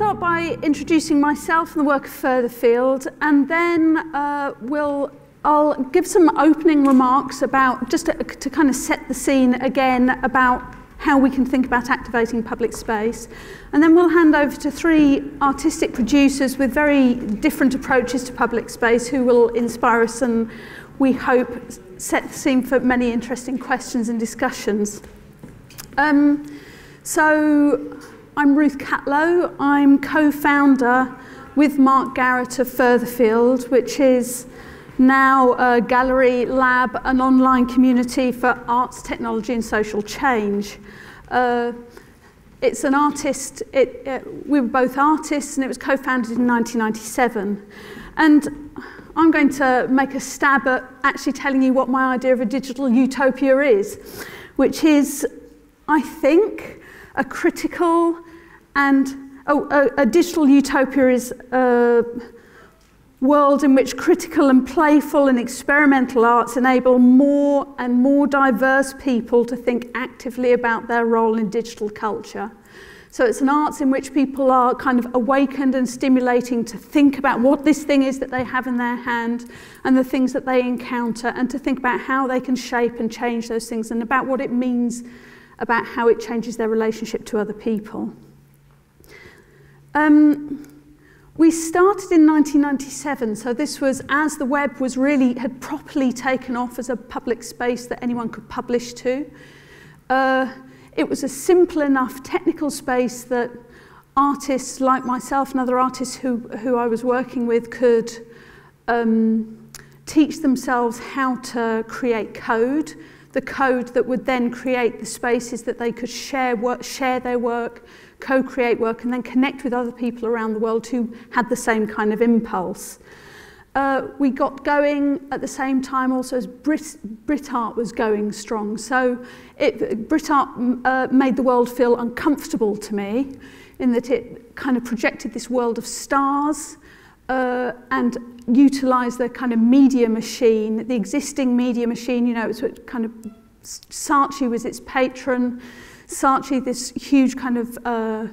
start by introducing myself and the work of Furtherfield, and then uh, we'll I'll give some opening remarks about just to, to kind of set the scene again about how we can think about activating public space. And then we'll hand over to three artistic producers with very different approaches to public space who will inspire us and we hope set the scene for many interesting questions and discussions. Um, so I'm Ruth Catlow. I'm co-founder with Mark Garrett of Furtherfield, which is now a gallery, lab, an online community for arts, technology and social change. Uh, it's an artist, it, it, we were both artists and it was co-founded in 1997. And I'm going to make a stab at actually telling you what my idea of a digital utopia is, which is, I think, a critical and oh, a, a digital utopia is a world in which critical and playful and experimental arts enable more and more diverse people to think actively about their role in digital culture. So it's an arts in which people are kind of awakened and stimulating to think about what this thing is that they have in their hand and the things that they encounter and to think about how they can shape and change those things and about what it means about how it changes their relationship to other people. Um, we started in 1997, so this was as the web was really, had properly taken off as a public space that anyone could publish to. Uh, it was a simple enough technical space that artists like myself and other artists who, who I was working with could um, teach themselves how to create code, the code that would then create the spaces that they could share, work, share their work, co-create work, and then connect with other people around the world who had the same kind of impulse. Uh, we got going at the same time also as Brit, art was going strong. So it, Brit art uh, made the world feel uncomfortable to me in that it kind of projected this world of stars uh, and utilise the kind of media machine, the existing media machine, you know, it's what kind of Saatchi was its patron. Saatchi, this huge kind of uh,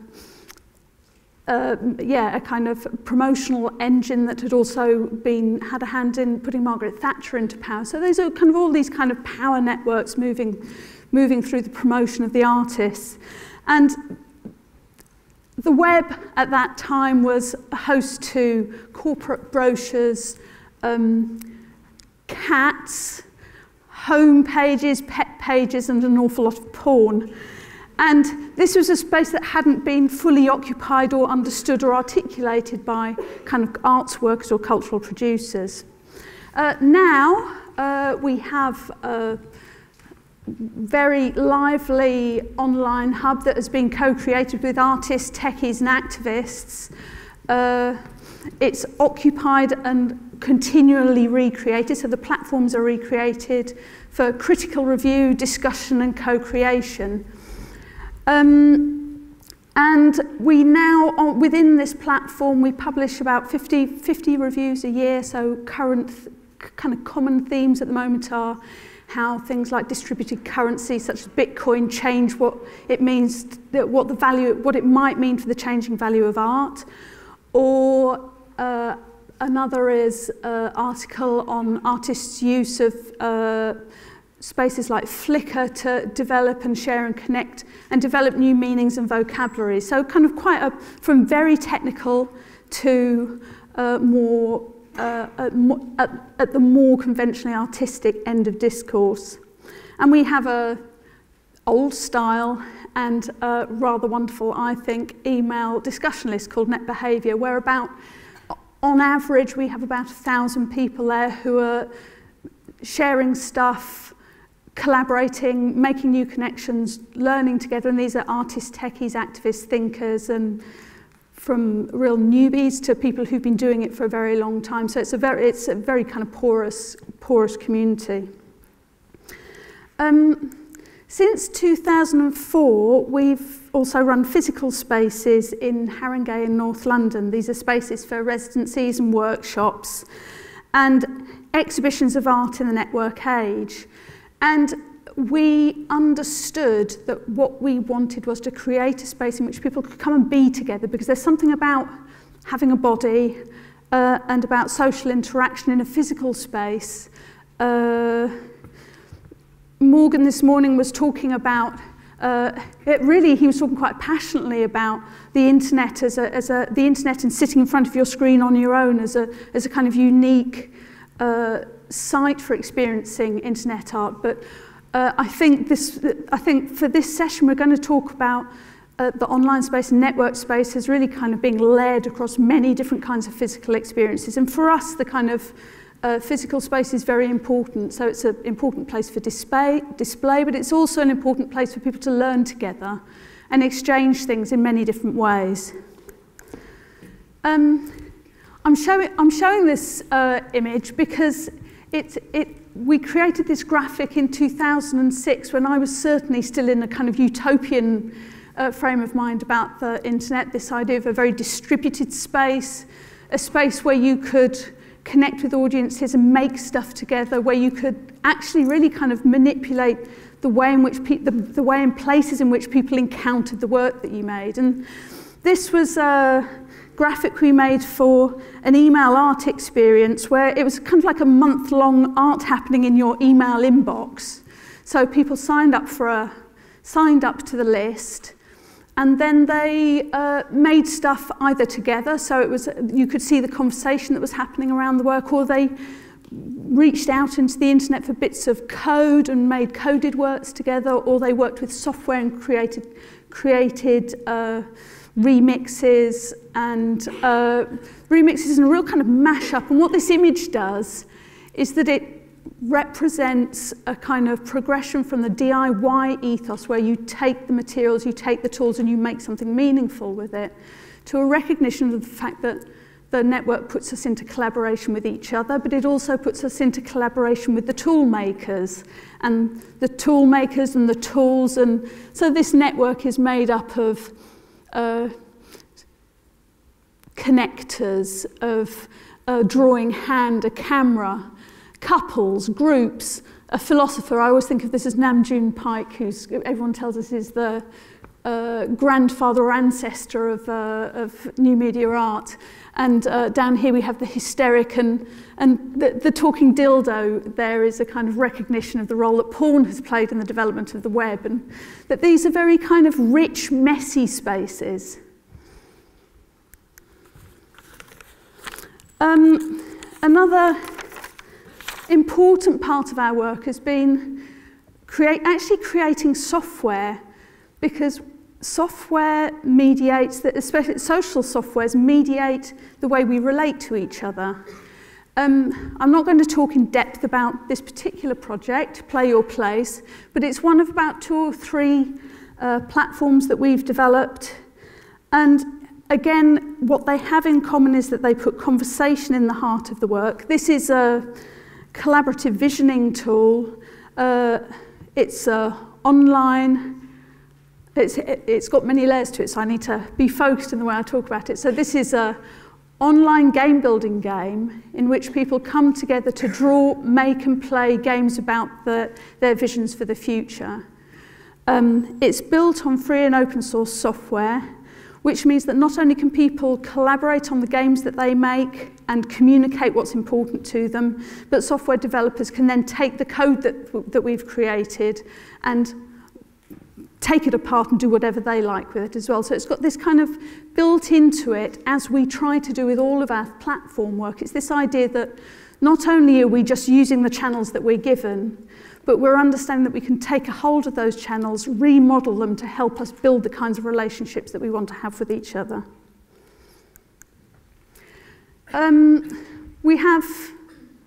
uh, yeah, a kind of promotional engine that had also been had a hand in putting Margaret Thatcher into power. So those are kind of all these kind of power networks moving, moving through the promotion of the artists. And the web at that time was a host to corporate brochures, um, cats, home pages, pet pages, and an awful lot of porn. And this was a space that hadn't been fully occupied or understood or articulated by kind of arts workers or cultural producers. Uh, now uh, we have a very lively online hub that has been co-created with artists, techies and activists. Uh, it's occupied and continually recreated, so the platforms are recreated for critical review, discussion and co-creation. Um, and we now, within this platform, we publish about 50, 50 reviews a year, so current kind of common themes at the moment are how things like distributed currency such as Bitcoin change what it means, that what the value, what it might mean for the changing value of art, or uh, another is an article on artists' use of uh, spaces like Flickr to develop and share and connect and develop new meanings and vocabulary. So kind of quite a, from very technical to uh, more uh, at, at, the more conventionally artistic end of discourse. And we have a old style and rather wonderful, I think, email discussion list called Net Behaviour, where about, on average, we have about a thousand people there who are sharing stuff, collaborating, making new connections, learning together. And these are artists, techies, activists, thinkers, and from real newbies to people who've been doing it for a very long time. So it's a very, it's a very kind of porous, porous community. Um, since 2004, we've also run physical spaces in Haringey in North London. These are spaces for residencies and workshops and exhibitions of art in the network age. And we understood that what we wanted was to create a space in which people could come and be together because there's something about having a body uh, and about social interaction in a physical space. Uh, Morgan this morning was talking about uh, it really, he was talking quite passionately about the internet as a, as a, the internet and sitting in front of your screen on your own as a, as a kind of unique uh, site for experiencing internet art. But uh, I think this, I think for this session we're going to talk about uh, the online space and network space as really kind of being led across many different kinds of physical experiences. And for us, the kind of uh, physical space is very important. So it's an important place for display, display, but it's also an important place for people to learn together and exchange things in many different ways. Um, I'm, showing, I'm showing this uh, image because it, it, we created this graphic in 2006 when I was certainly still in a kind of utopian uh, frame of mind about the internet, this idea of a very distributed space, a space where you could connect with audiences and make stuff together, where you could actually really kind of manipulate the way in which the, the way in places in which people encountered the work that you made. And this was a graphic we made for an email art experience where it was kind of like a month-long art happening in your email inbox. So people signed up for a signed up to the list and then they uh, made stuff either together, so it was you could see the conversation that was happening around the work, or they reached out into the internet for bits of code and made coded works together, or they worked with software and created created uh, remixes and uh, remixes and a real kind of mashup. And what this image does is that it represents a kind of progression from the DIY ethos where you take the materials, you take the tools and you make something meaningful with it to a recognition of the fact that the network puts us into collaboration with each other, but it also puts us into collaboration with the tool makers and the tool makers and the tools. And so this network is made up of uh, connectors, of a drawing hand, a camera, couples, groups, a philosopher. I always think of this as Nam June Paik, who's everyone tells us is the uh, grandfather or ancestor of, uh, of new media art. And uh, down here we have the hysteric and, and the, the talking dildo there is a kind of recognition of the role that porn has played in the development of the web and that these are very kind of rich, messy spaces. Um, another important part of our work has been create, actually creating software because software mediates, especially social softwares mediate the way we relate to each other. Um, I'm not going to talk in depth about this particular project, Play Your Place, but it's one of about two or three uh, platforms that we've developed. And again, what they have in common is that they put conversation in the heart of the work. This is a collaborative visioning tool. Uh, it's uh, online. It's, it, it's got many layers to it, so I need to be focused in the way I talk about it. So this is a online game building game in which people come together to draw, make and play games about the, their visions for the future. Um, it's built on free and open source software which means that not only can people collaborate on the games that they make and communicate what's important to them, but software developers can then take the code that, that we've created and take it apart and do whatever they like with it as well. So it's got this kind of built into it, as we try to do with all of our platform work. It's this idea that not only are we just using the channels that we're given, but we're understanding that we can take a hold of those channels, remodel them to help us build the kinds of relationships that we want to have with each other. Um, we have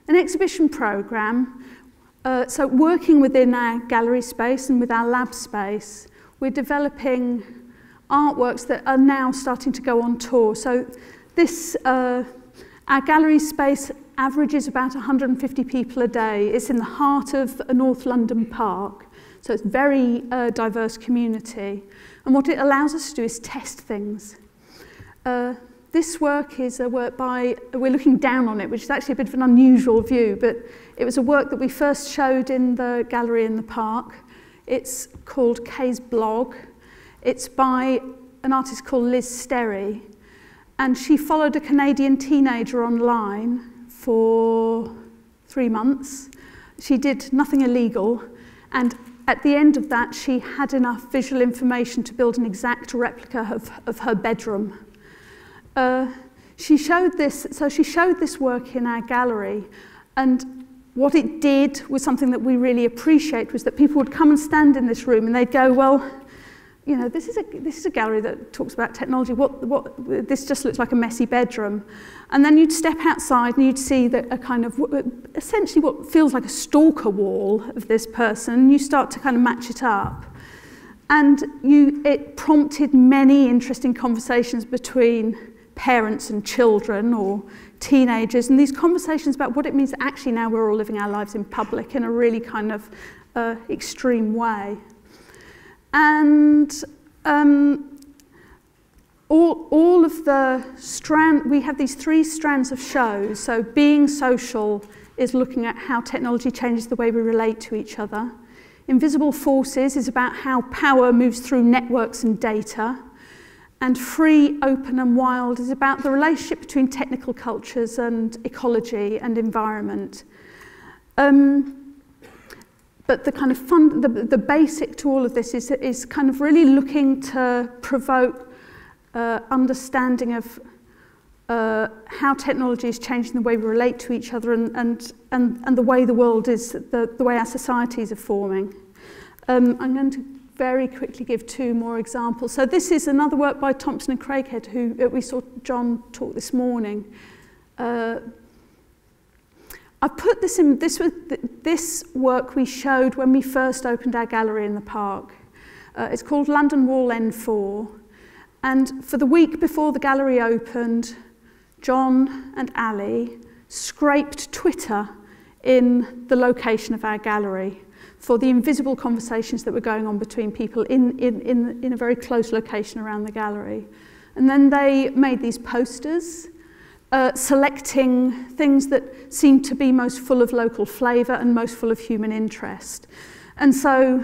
an exhibition program. Uh, so working within our gallery space and with our lab space, we're developing artworks that are now starting to go on tour. So this, uh, our gallery space averages about 150 people a day. It's in the heart of a North London park, so it's a very uh, diverse community. And what it allows us to do is test things. Uh, this work is a work by, we're looking down on it, which is actually a bit of an unusual view, but it was a work that we first showed in the gallery in the park. It's called Kay's Blog. It's by an artist called Liz Sterry, and she followed a Canadian teenager online for three months. She did nothing illegal, and at the end of that, she had enough visual information to build an exact replica of, of her bedroom. Uh, she showed this, so she showed this work in our gallery, and what it did was something that we really appreciate was that people would come and stand in this room and they'd go, well, you know, this is a, this is a gallery that talks about technology. What, what, this just looks like a messy bedroom. And then you'd step outside and you'd see that a kind of, essentially what feels like a stalker wall of this person. You start to kind of match it up. And you, it prompted many interesting conversations between parents and children or teenagers, and these conversations about what it means that actually now we're all living our lives in public in a really kind of uh, extreme way. And um, all, all of the strand, we have these three strands of shows. So being social is looking at how technology changes the way we relate to each other. Invisible Forces is about how power moves through networks and data. And Free, Open and Wild is about the relationship between technical cultures and ecology and environment. Um, but the kind of fun, the, the basic to all of this is, is kind of really looking to provoke uh, understanding of uh, how technology is changing the way we relate to each other and, and, and, and the way the world is, the, the way our societies are forming. Um, I'm going to very quickly give two more examples. So this is another work by Thompson and Craighead, who uh, we saw John talk this morning. Uh, I put this in, this, was, this work we showed when we first opened our gallery in the park. Uh, it's called London Wall N4. And for the week before the gallery opened, John and Ali scraped Twitter in the location of our gallery for the invisible conversations that were going on between people in, in, in, in a very close location around the gallery. And then they made these posters uh, selecting things that seemed to be most full of local flavour and most full of human interest. And so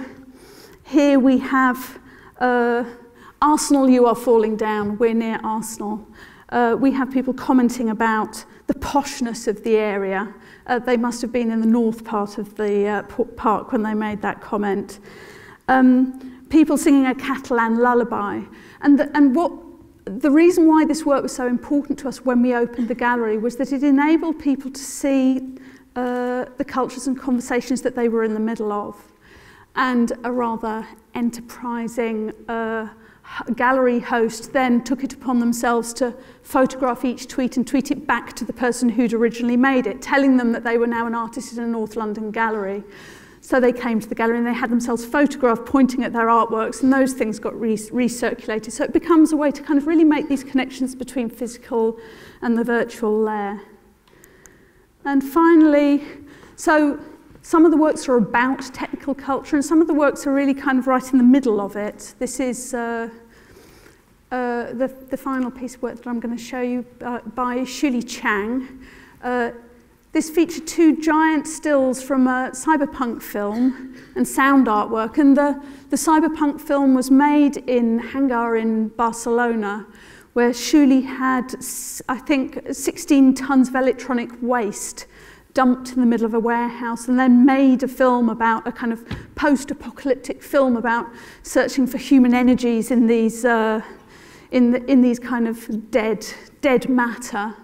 here we have uh, Arsenal, you are falling down, we're near Arsenal. Uh, we have people commenting about the poshness of the area. Uh, they must have been in the north part of the uh, park when they made that comment. Um, people singing a Catalan lullaby. And, the, and what the reason why this work was so important to us when we opened the gallery was that it enabled people to see uh, the cultures and conversations that they were in the middle of. And a rather enterprising uh, gallery host then took it upon themselves to photograph each tweet and tweet it back to the person who'd originally made it, telling them that they were now an artist in a North London gallery. So they came to the gallery and they had themselves photographed pointing at their artworks and those things got re recirculated. So it becomes a way to kind of really make these connections between physical and the virtual layer. And finally, so some of the works are about technical culture and some of the works are really kind of right in the middle of it. This is uh, uh, the, the final piece of work that I'm going to show you uh, by Shu Lea Cheang. Uh, This featured two giant stills from a cyberpunk film and sound artwork. And the, the cyberpunk film was made in Hangar in Barcelona, where Shu Lea had, I think, 16 tons of electronic waste dumped in the middle of a warehouse and then made a film about a kind of post-apocalyptic film about searching for human energies in these, uh, in, the, in these kind of dead, dead matter.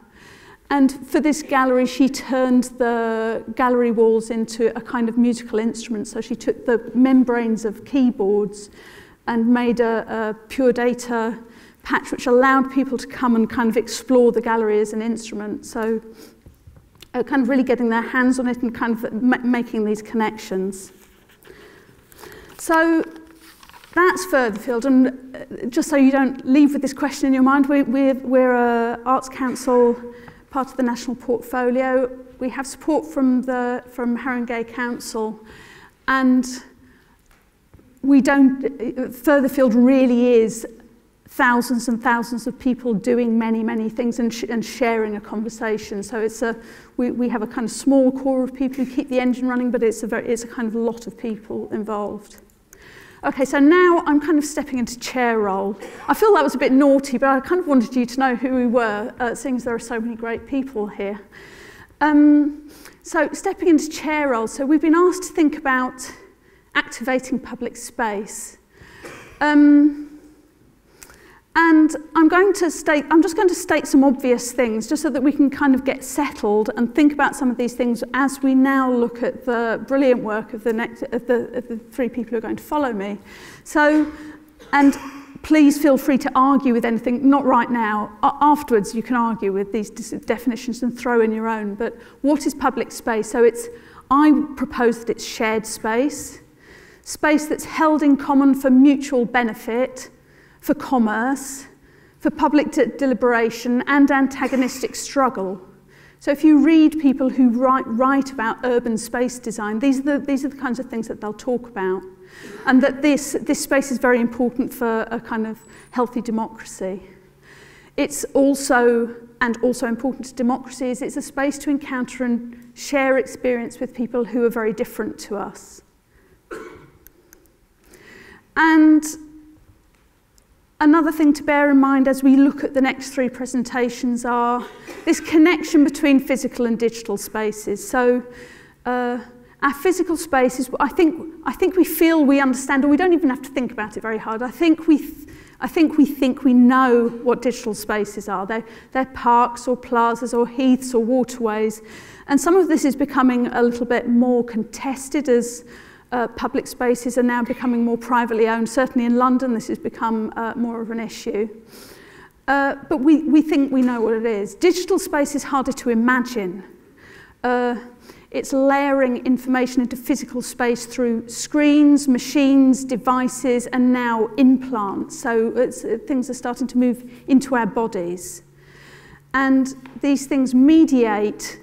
And for this gallery, she turned the gallery walls into a kind of musical instrument. So she took the membranes of keyboards and made a, a pure data patch, which allowed people to come and kind of explore the gallery as an instrument. So uh, kind of really getting their hands on it and kind of making these connections. So that's Furtherfield, and uh, just so you don't leave with this question in your mind, we, we're, we're a Arts Council part of the national portfolio. We have support from the from Haringey Council, and we don't. Furtherfield really is thousands and thousands of people doing many, many things and, sh and sharing a conversation. So it's a, we, we have a kind of small core of people who keep the engine running, but it's a, very, it's a kind of lot of people involved. Okay, so now I'm kind of stepping into chair role. I feel that was a bit naughty, but I kind of wanted you to know who we were, uh, seeing as there are so many great people here. Um, so stepping into chair role, so we've been asked to think about activating public space. Um, and I'm going to state, I'm just going to state some obvious things just so that we can kind of get settled and think about some of these things as we now look at the brilliant work of the, next, of the, of the three people who are going to follow me. So, and please feel free to argue with anything, not right now. Afterwards, you can argue with these definitions and throw in your own. But what is public space? So it's, I propose that it's shared space, space that's held in common for mutual benefit, for commerce, for public de deliberation and antagonistic struggle. So if you read people who write, write about urban space design, these are, the, these are the kinds of things that they'll talk about. And that this, this space is very important for a kind of healthy democracy. It's also, and also important to democracy, is it's a space to encounter and share experience with people who are very different to us. And Another thing to bear in mind as we look at the next three presentations are this connection between physical and digital spaces. So uh, our physical spaces, I think, I think we feel we understand, or we don't even have to think about it very hard. I think we, I think we think we know what digital spaces are. They're, they're parks or plazas or heaths or waterways. And some of this is becoming a little bit more contested as uh, public spaces are now becoming more privately owned. Certainly in London, this has become uh, more of an issue. Uh, but we, we think we know what it is. Digital space is harder to imagine. Uh, it's layering information into physical space through screens, machines, devices, and now implants. So uh, things are starting to move into our bodies. And these things mediate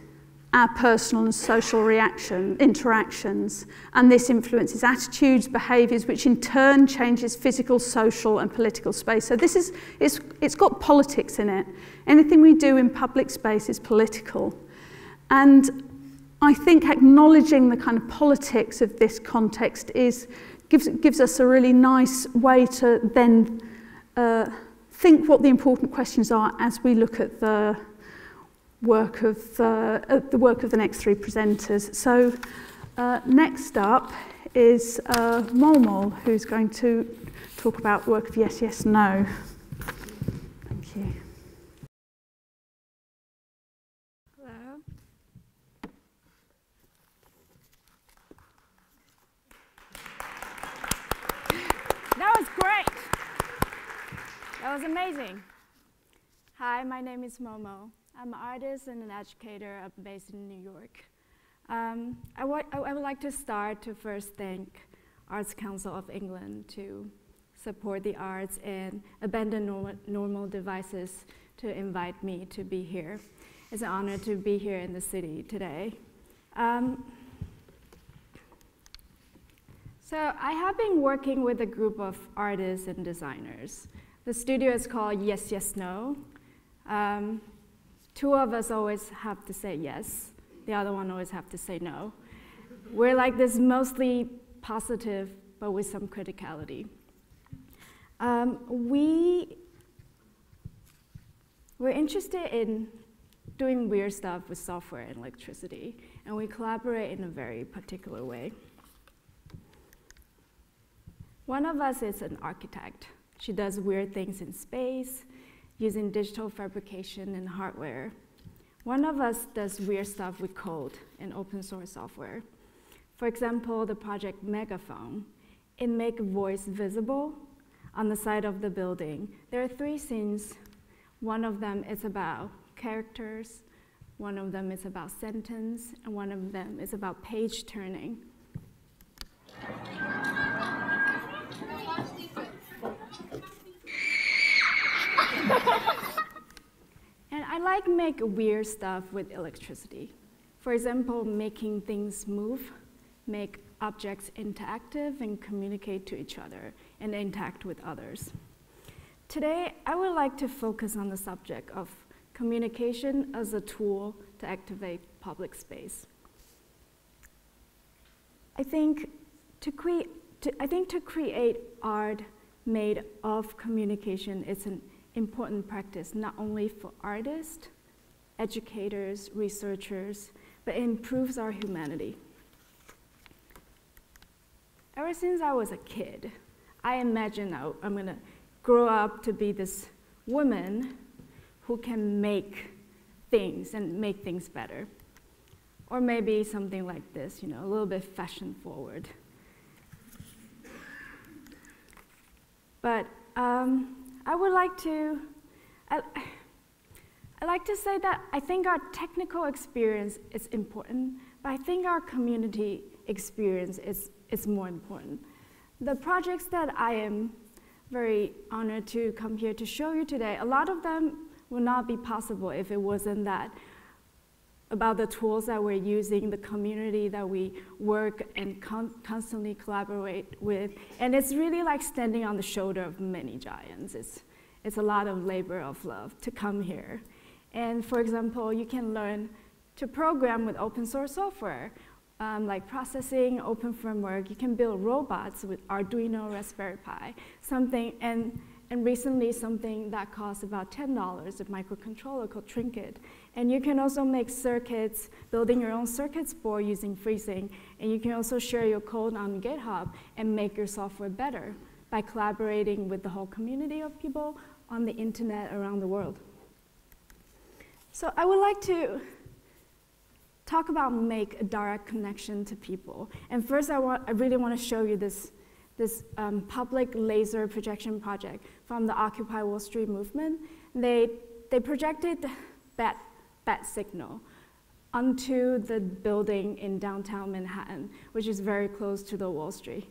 our personal and social reaction, interactions, and this influences attitudes, behaviours, which in turn changes physical, social and political space. So this is, it's, it's got politics in it. Anything we do in public space is political. And I think acknowledging the kind of politics of this context is, gives, gives us a really nice way to then uh, think what the important questions are as we look at the work of uh, the work of the next three presenters. So uh, next up is uh, Molmol, who's going to talk about work of Yes, Yes, No. Thank you. Hello. That was great. That was amazing. Hi, my name is MolMol. I'm an artist and an educator based in New York. Um, I, I would like to start to first thank Arts Council of England to support the arts and abandon normal, normal devices to invite me to be here. It's an honor to be here in the city today. Um, so I have been working with a group of artists and designers. The studio is called Yes, Yes, No. Um, two of us always have to say yes, the other one always have to say no. We're like this mostly positive, but with some criticality. Um, we, we're interested in doing weird stuff with software and electricity, and we collaborate in a very particular way. One of us is an architect. She does weird things in space, using digital fabrication and hardware. One of us does weird stuff with code and open source software. For example, the project Megaphone. It makes voice visible on the side of the building. There are three scenes. One of them is about characters, one of them is about sentence, and one of them is about page turning. I like make weird stuff with electricity. For example, making things move, make objects interactive and communicate to each other and interact with others. Today, I would like to focus on the subject of communication as a tool to activate public space. I think to create, to, I think to create art made of communication is an important practice, not only for artists, educators, researchers, but it improves our humanity. Ever since I was a kid, I imagined I'm gonna grow up to be this woman who can make things and make things better. Or maybe something like this, you know, a little bit fashion forward. But um, I would like to, I, I like to say that I think our technical experience is important, but I think our community experience is, is more important. The projects that I am very honored to come here to show you today, a lot of them would not be possible if it wasn't that about the tools that we're using, the community that we work and con constantly collaborate with. And it's really like standing on the shoulder of many giants. It's, it's a lot of labor of love to come here. And for example, you can learn to program with open source software, um, like processing, open framework. You can build robots with Arduino, Raspberry Pi, something, and, and recently something that costs about $10, a microcontroller called Trinket. And you can also make circuits, building your own circuits board using Fritzing. And you can also share your code on GitHub and make your software better by collaborating with the whole community of people on the internet around the world. So I would like to talk about make a direct connection to people. And first, I, want, I really want to show you this, this um, public laser projection project from the Occupy Wall Street movement. They, they projected bat, bat signal onto the building in downtown Manhattan, which is very close to the Wall Street.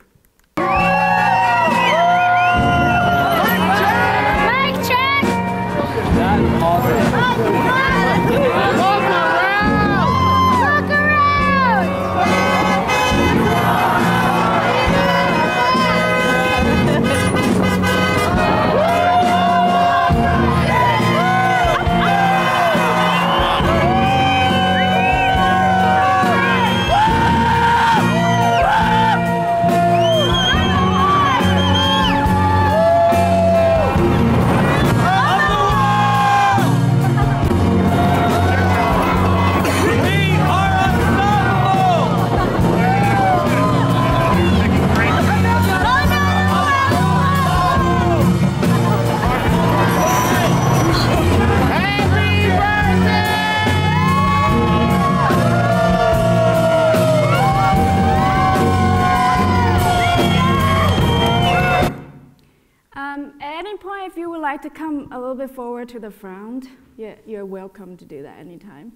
Forward to the front, you're, you're welcome to do that anytime.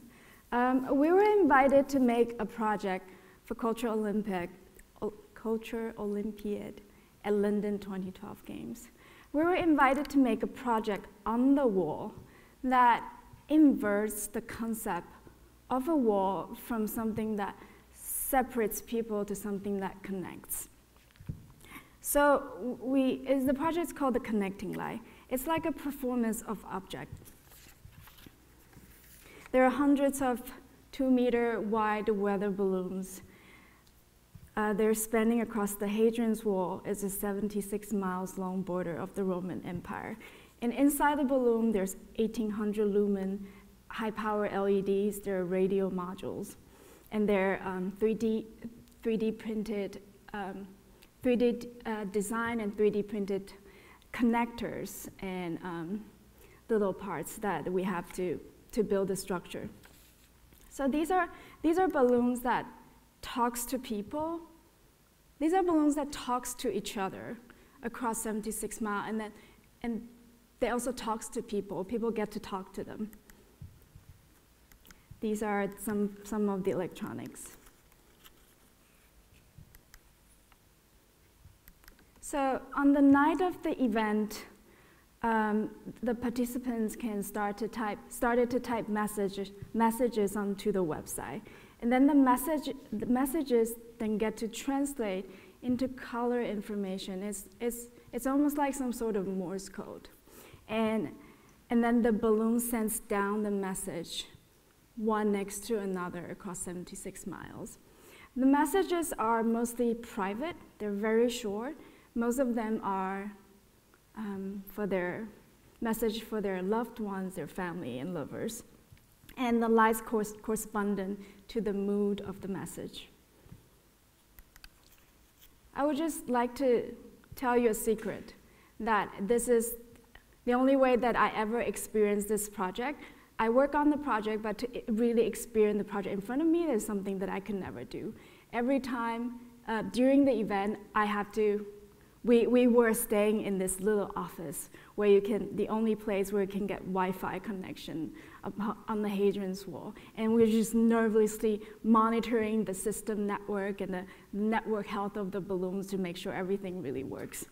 Um, we were invited to make a project for Culture Olympic, Culture Olympiad at London 2012 Games. We were invited to make a project on the wall that inverts the concept of a wall from something that separates people to something that connects. So we, is the project's called the Connecting Light. It's like a performance of object. There are hundreds of two meter wide weather balloons. Uh, they're spanning across the Hadrian's Wall. It's a 76 miles long border of the Roman Empire. And inside the balloon, there's 1800 lumen high power LEDs. There are radio modules. And they're um, 3D, 3D printed, um, 3D uh, design and 3D printed connectors and um, little parts that we have to, to build the structure. So these are, these are balloons that talks to people. These are balloons that talks to each other across 76 miles, and, then, and they also talks to people. People get to talk to them. These are some, some of the electronics. So on the night of the event, um, the participants can start to type, started to type messages, messages onto the website. And then the, message, the messages then get to translate into color information. It's, it's, it's almost like some sort of Morse code. And, and then the balloon sends down the message, one next to another across 76 miles. The messages are mostly private, they're very short. Most of them are um, for their message for their loved ones, their family, and lovers. And the lies correspondent to the mood of the message. I would just like to tell you a secret that this is the only way that I ever experienced this project. I work on the project, but to really experience the project in front of me is something that I could never do. Every time uh, during the event, I have to we, we were staying in this little office where you can, the only place where you can get Wi-Fi connection on the Hadrian's Wall. And we are just nervously monitoring the system network and the network health of the balloons to make sure everything really works.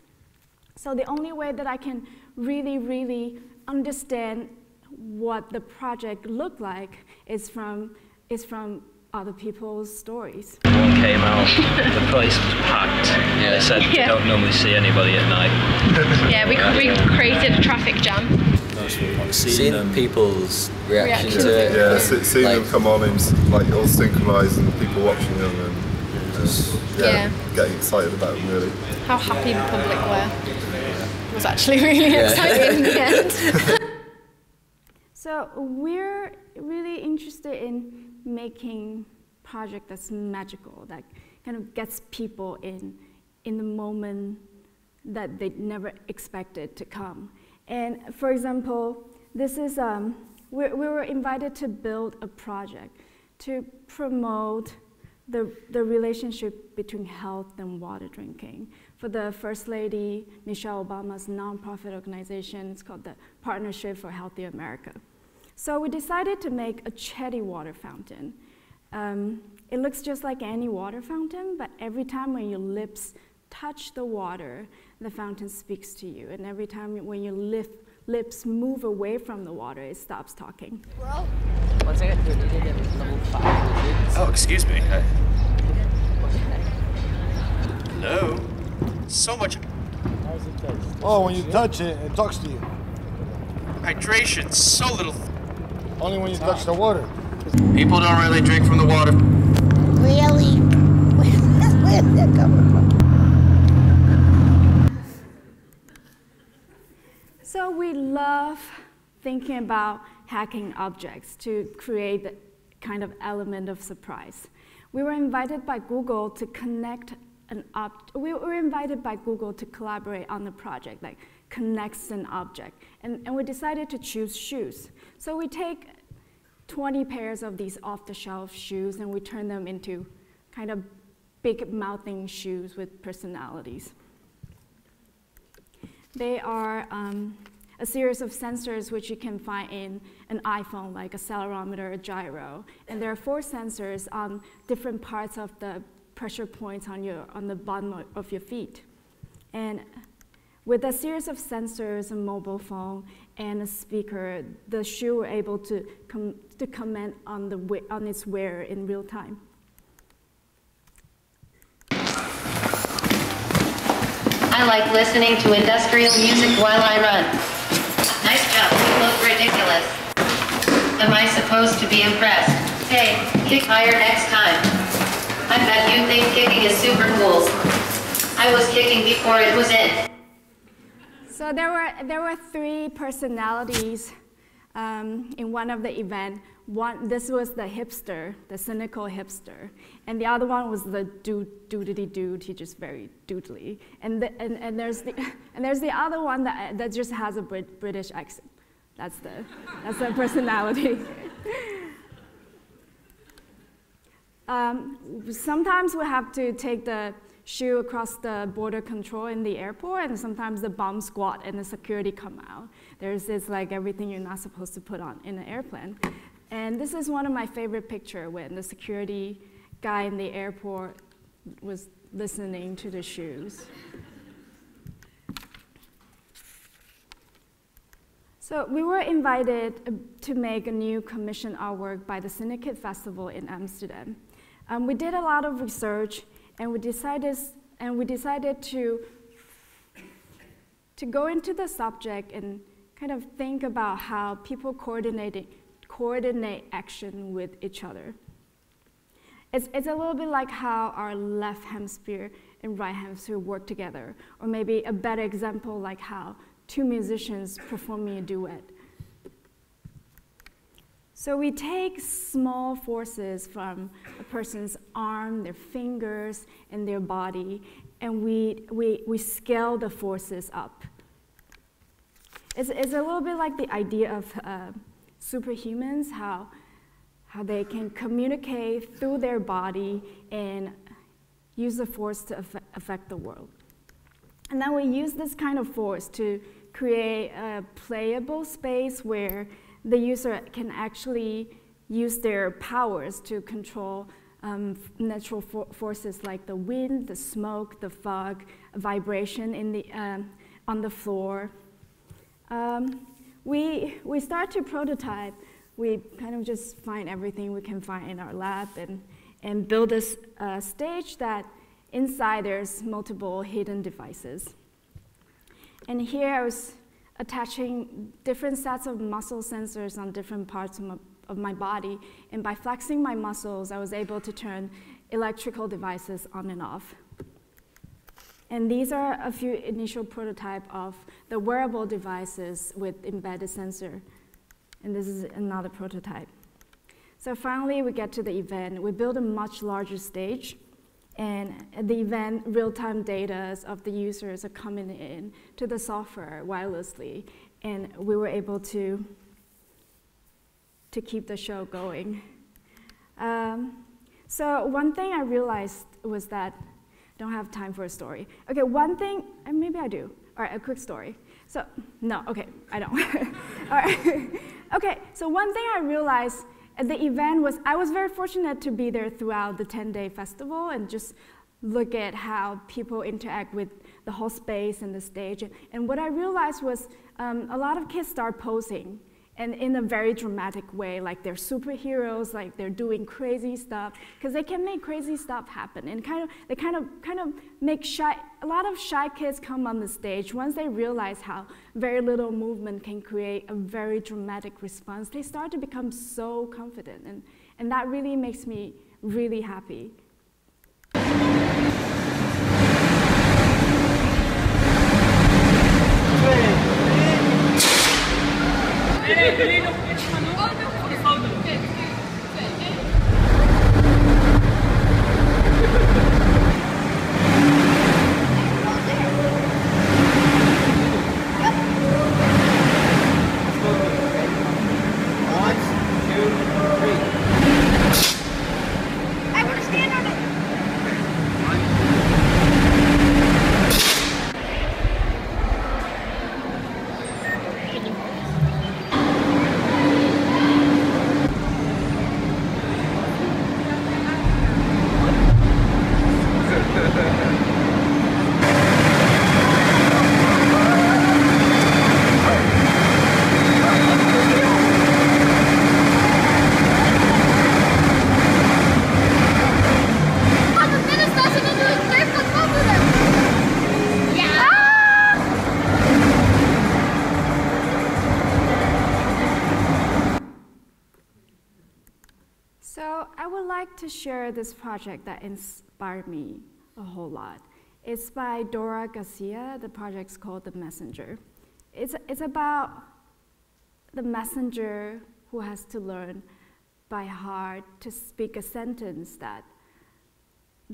So the only way that I can really, really understand what the project looked like is from, is from other people's stories. One came out, the place was packed. Yeah. They said yeah. they don't normally see anybody at night. yeah, we, we created a traffic jam. Seeing, seeing people's reaction, reaction to it. Yeah, seeing like, them come on and like all synchronised and people watching them and yeah, yeah, getting excited about them really. How happy the public were It was actually really yeah. exciting in the end. so we're really interested in making project that's magical, that kind of gets people in, in the moment that they never expected to come. And for example, this is, um, we, we were invited to build a project to promote the, the relationship between health and water drinking. For the First Lady Michelle Obama's nonprofit organization, it's called the Partnership for Healthy America. So we decided to make a chatty water fountain. Um, it looks just like any water fountain, but every time when your lips touch the water, the fountain speaks to you. And every time when your lip, lips move away from the water, it stops talking. One second. Oh, excuse me. Hello? So much. Oh, when you touch it, it talks to you. Hydration, so little only when you touch the water. People don't really drink from the water. Really? Where's that coming from? So we love thinking about hacking objects to create the kind of element of surprise. We were invited by Google to connect an object. We were invited by Google to collaborate on the project, like connects an object. And, and we decided to choose shoes. So we take 20 pairs of these off-the-shelf shoes and we turn them into kind of big mouthing shoes with personalities. They are um, a series of sensors which you can find in an iPhone, like a accelerometer, a gyro. And there are four sensors on different parts of the pressure points on, your, on the bottom of your feet. And with a series of sensors, a mobile phone, and a speaker, the shoe were able to, com to comment on, the on its wear in real time. I like listening to industrial music while I run. Nice job, you look ridiculous. Am I supposed to be impressed? Hey, kick higher next time. I bet you think kicking is super cool. I was kicking before it was in. So there were, there were three personalities um, in one of the event. One, this was the hipster, the cynical hipster. And the other one was the dude, doodly dude, he just very doodly. And, the, and, and, there's the, and there's the other one that, that just has a Brit British accent. That's the, that's the personality. um, sometimes we have to take the shoe across the border control in the airport, and sometimes the bomb squad and the security come out. There's this like everything you're not supposed to put on in an airplane. And this is one of my favorite picture when the security guy in the airport was listening to the shoes. So we were invited uh, to make a new commission artwork by the Syndicate Festival in Amsterdam. Um, we did a lot of research and we decided, and we decided to, to go into the subject and kind of think about how people coordinate, coordinate action with each other. It's, it's a little bit like how our left hemisphere and right hemisphere work together, or maybe a better example like how two musicians performing a duet. So we take small forces from a person's arm, their fingers, and their body, and we, we, we scale the forces up. It's, it's a little bit like the idea of uh, superhumans, how, how they can communicate through their body and use the force to affect the world. And then we use this kind of force to create a playable space where the user can actually use their powers to control um, natural for forces like the wind, the smoke, the fog, vibration in the, um, on the floor. Um, we, we start to prototype. We kind of just find everything we can find in our lab and, and build a uh, stage that inside there's multiple hidden devices. And here I was attaching different sets of muscle sensors on different parts of my, of my body. And by flexing my muscles, I was able to turn electrical devices on and off. And these are a few initial prototype of the wearable devices with embedded sensor. And this is another prototype. So finally, we get to the event. We build a much larger stage. And at the event, real-time data of the users are coming in to the software wirelessly. And we were able to to keep the show going. Um, so one thing I realized was that I don't have time for a story. Okay, one thing, maybe I do. All right, a quick story. So, no, okay, I don't. All right. okay, so one thing I realized the event was I was very fortunate to be there throughout the 10-day festival and just look at how people interact with the whole space and the stage. And, and what I realized was um, a lot of kids start posing and in a very dramatic way, like they're superheroes, like they're doing crazy stuff, because they can make crazy stuff happen. And kind of, they kind of, kind of make shy, a lot of shy kids come on the stage. Once they realize how very little movement can create a very dramatic response, they start to become so confident. And, and that really makes me really happy. Hey, project that inspired me a whole lot. It's by Dora Garcia. The project's called The Messenger. It's, it's about the messenger who has to learn by heart to speak a sentence that,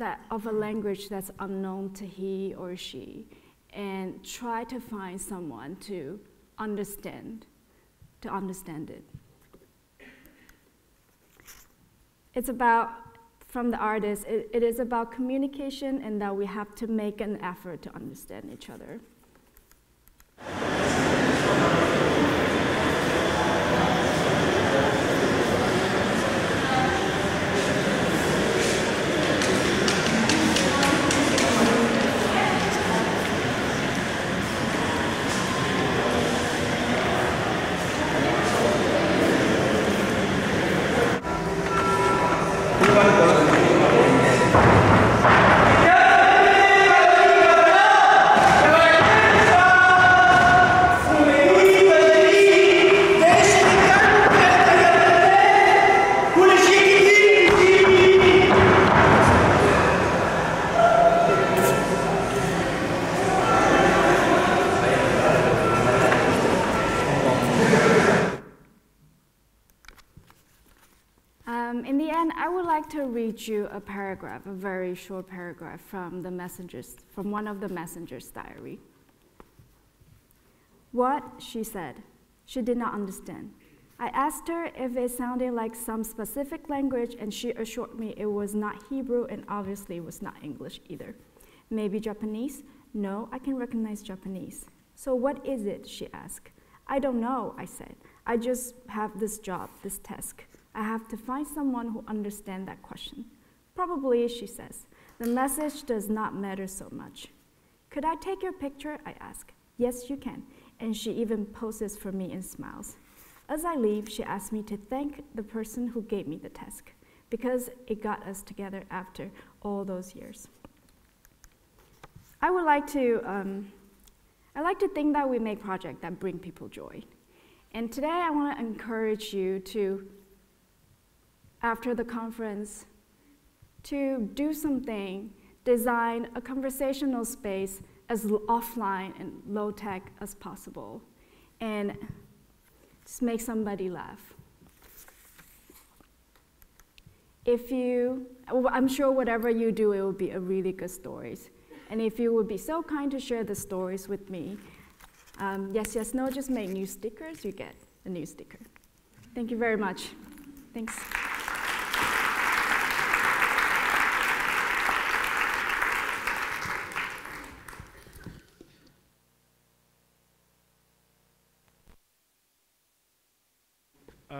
that of a language that's unknown to he or she and try to find someone to understand, to understand it. It's about, from the artist, it, it is about communication and that we have to make an effort to understand each other. Short paragraph from the messenger's, from one of the messenger's diary. What, she said, she did not understand. I asked her if it sounded like some specific language, and she assured me it was not Hebrew and obviously was not English either. Maybe Japanese? No, I can recognize Japanese. So what is it? she asked. I don't know, I said. I just have this job, this task. I have to find someone who understands that question. Probably, she says. The message does not matter so much. Could I take your picture? I ask. Yes, you can. And she even poses for me and smiles. As I leave, she asks me to thank the person who gave me the task because it got us together after all those years. I would like to, um, I like to think that we make projects that bring people joy. And today I want to encourage you to, after the conference, to do something, design a conversational space as offline and low tech as possible. And just make somebody laugh. If you, I'm sure whatever you do, it will be a really good stories. And if you would be so kind to share the stories with me, um, yes, yes, no, just make new stickers, you get a new sticker. Thank you very much. Thanks.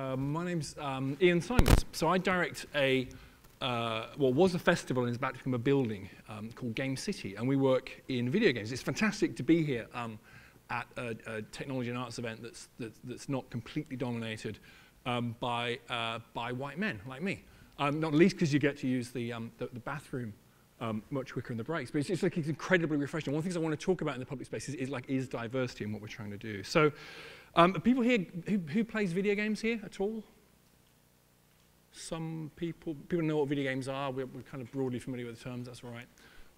Uh, my name's um, Iain Simons. So I direct a, uh, well, was a festival and is about to become a building um, called Game City. And we work in video games. It's fantastic to be here um, at a, a, technology and arts event that's, that's, that's not completely dominated um, by, uh, by white men like me. Um, not least because you get to use the, um, the, the bathroom much quicker in the breaks. But it's, it's, like it's incredibly refreshing. One of the things I want to talk about in the public space is, is like is diversity and what we're trying to do. So um, people here, who, who plays video games here at all? Some people, people know what video games are. We're, we're kind of broadly familiar with the terms, that's right.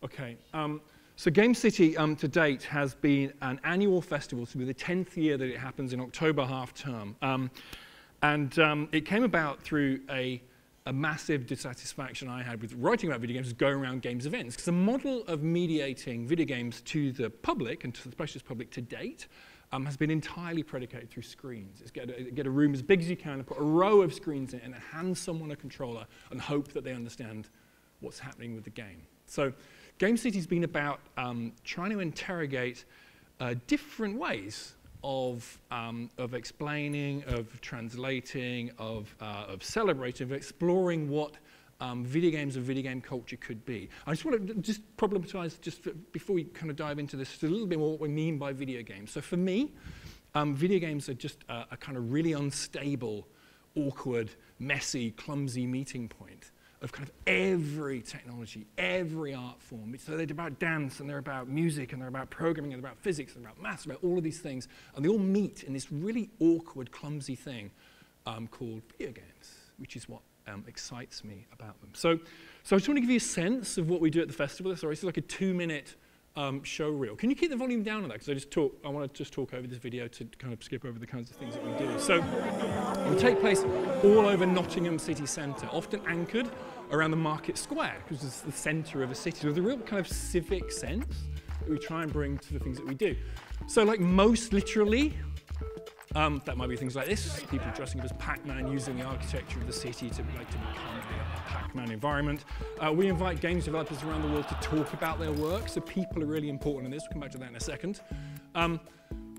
Okay. Um, so Game City um, to date has been an annual festival. This will be the 10th year that it happens in October half term. Um, and um, it came about through a, a, massive dissatisfaction I had with writing about video games, going around games events. Because the model of mediating video games to the public and to the specialist public to date um, has been entirely predicated through screens. It's get a, get a room as big as you can and put a row of screens in and hand someone a controller and hope that they understand what's happening with the game. So Game City's been about um, trying to interrogate uh, different ways of, um, of explaining, of translating, of, uh, of celebrating, of exploring what um, video games and video game culture could be. I just want to just problematize, just for, before we kind of dive into this, a little bit more what we mean by video games. So for me, um, video games are just a, a kind of really unstable, awkward, messy, clumsy meeting point of kind of every technology, every art form. So they're about dance, and they're about music, and they're about programming, and they're about physics, and they're about maths, about all of these things. And they all meet in this really awkward, clumsy thing um, called video games, which is what um, excites me about them. So, so I just want to give you a sense of what we do at the festival. Sorry, this is like a two-minute um, show reel. Can you keep the volume down on that? Because I just talk. I want to just talk over this video to kind of skip over the kinds of things that we do. So, it will take place all over Nottingham city centre, often anchored around the market square, because it's the centre of a city with a real kind of civic sense that we try and bring to the things that we do. So, like most literally, um, that might be things like this, people dressing up as Pac-Man using the architecture of the city to, like, to become a, Pac-Man environment. Uh, we invite games developers around the world to talk about their work, so people are really important in this. We'll come back to that in a second. Um,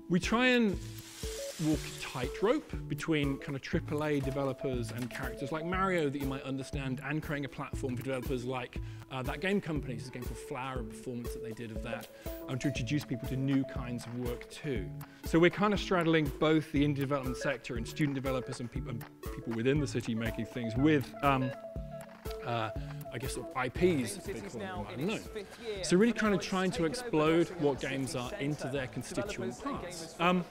we try and walk tightrope between kind of AAA developers and characters like Mario that you might understand and creating a platform for developers like uh, thatgamecompany. It's a game called Flower, a performance that they did of that, um, to introduce people to new kinds of work too. So we're kind of straddling both the indie development sector and student developers and people, and people within the city making things with um, uh, I guess, sort of IPs, they call them, I don't know. So really kind of trying to explode what games are into their constituent parts. Um,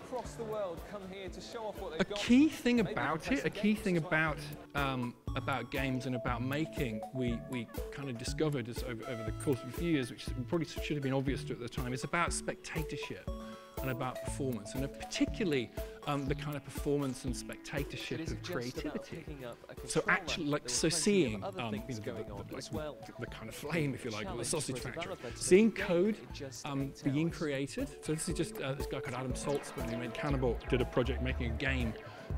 a key thing about it, a key thing about um, about games and about making, we, we kind of discovered over, over the course of a few years, which probably should have been obvious to at the time, is about spectatorship and about performance, and particularly um, the kind of performance and spectatorship of creativity. So actually, like, so seeing um, you know, the, the, well. the, kind of flame, if you like, the sausage factory, seeing code um, being created. So this is just uh, this guy called Adam Saltsman who made Canabalt, did a project making a game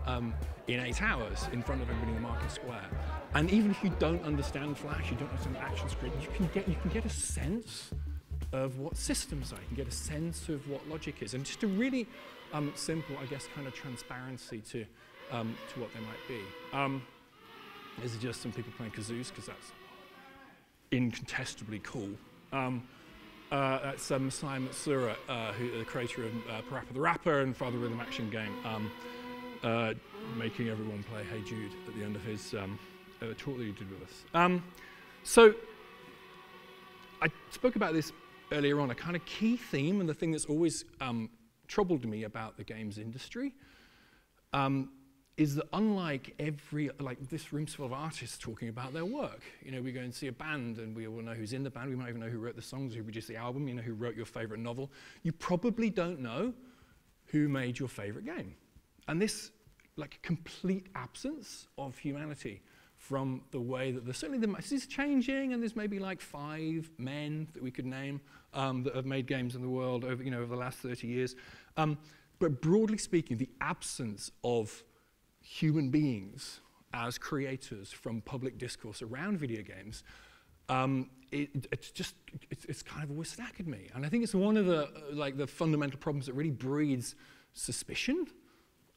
um, in eight hours in front of everybody in the market square. And even if you don't understand Flash, you don't understand ActionScript, you can get you can get a sense of what systems are. You can get a sense of what logic is, and just a really um, simple, I guess, kind of transparency to um, to what they might be. Um, this is just some people playing kazoos because that's incontestably cool. Um, uh, that's um, Masaya Matsuura, uh, who, the creator of uh, Parappa the Rapper and Father Rhythm Action Game, um, uh, making everyone play Hey Jude at the end of his um, uh, talk that he did with us. Um, so I spoke about this earlier on, a kind of key theme and the thing that's always um, troubled me about the games industry um, is that unlike every, like this room's full of artists talking about their work. You know, we go and see a band and we all know who's in the band, we might even know who wrote the songs, who produced the album, you know, who wrote your favorite novel. You probably don't know who made your favorite game. And this, like, complete absence of humanity from the way that the, certainly the this is changing, and there's maybe like five men that we could name um, that have made games in the world over, you know, over the last 30 years. Um, but broadly speaking, the absence of human beings as creators from public discourse around video games, um, it, it's just, it's, it's, kind of always staggered me. And I think it's one of the, uh, like, the fundamental problems that really breeds suspicion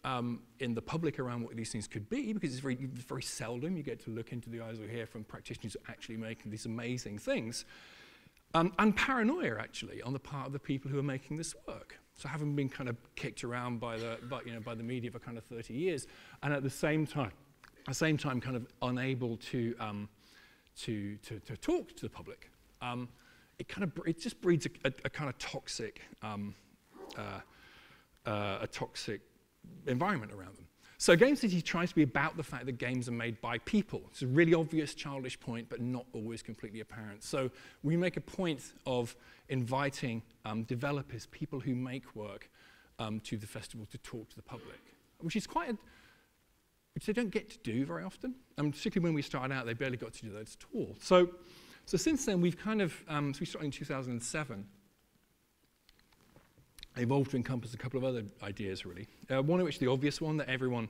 um, in the public around what these things could be, because it's very, very seldom you get to look into the eyes or hear from practitioners actually making these amazing things. Um, and paranoia, actually, on the part of the people who are making this work. So having been kind of kicked around by the, by, you know, by the media for kind of 30 years, and at the same time, at the same time kind of unable to, um, to, to, to, talk to the public, um, it kind of it just breeds a, a, a kind of toxic, um, uh, uh, a toxic environment around them. So Game City tries to be about the fact that games are made by people. It's a really obvious childish point, but not always completely apparent. So we make a point of inviting um, developers, people who make work, um, to the festival to talk to the public, which is quite a, which they don't get to do very often. Um, particularly when we started out, they barely got to do that at all. So, so since then, we've kind of, um, so we started in 2007, evolved to encompass a couple of other ideas, really. Uh, one of which, the obvious one, that everyone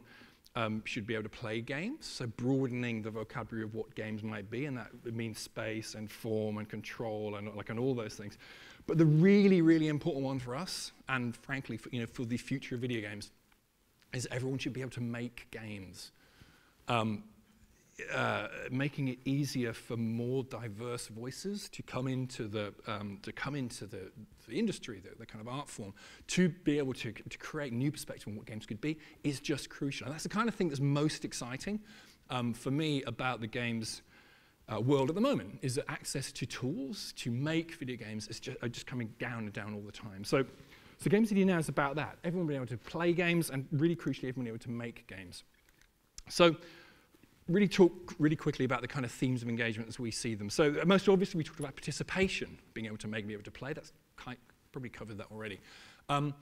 um, should be able to play games, so broadening the vocabulary of what games might be, and that means space and form and control and, like, and all those things. But the really, really important one for us, and frankly, for, you know, for the future of video games, is everyone should be able to make games. Um, uh, making it easier for more diverse voices to come into the um, to come into the, the industry, the, the, kind of art form, to be able to, to create new perspective on what games could be is just crucial. And that's the kind of thing that's most exciting um, for me about the games uh, world at the moment, is that access to tools to make video games is just, are just coming down and down all the time. So, so Game City now is about that. Everyone being able to play games and really crucially, everyone being able to make games. So really talk really quickly about the kind of themes of engagement as we see them. So uh, most obviously we talked about participation, being able to make, be able to play. That's kind, probably covered that already. Um,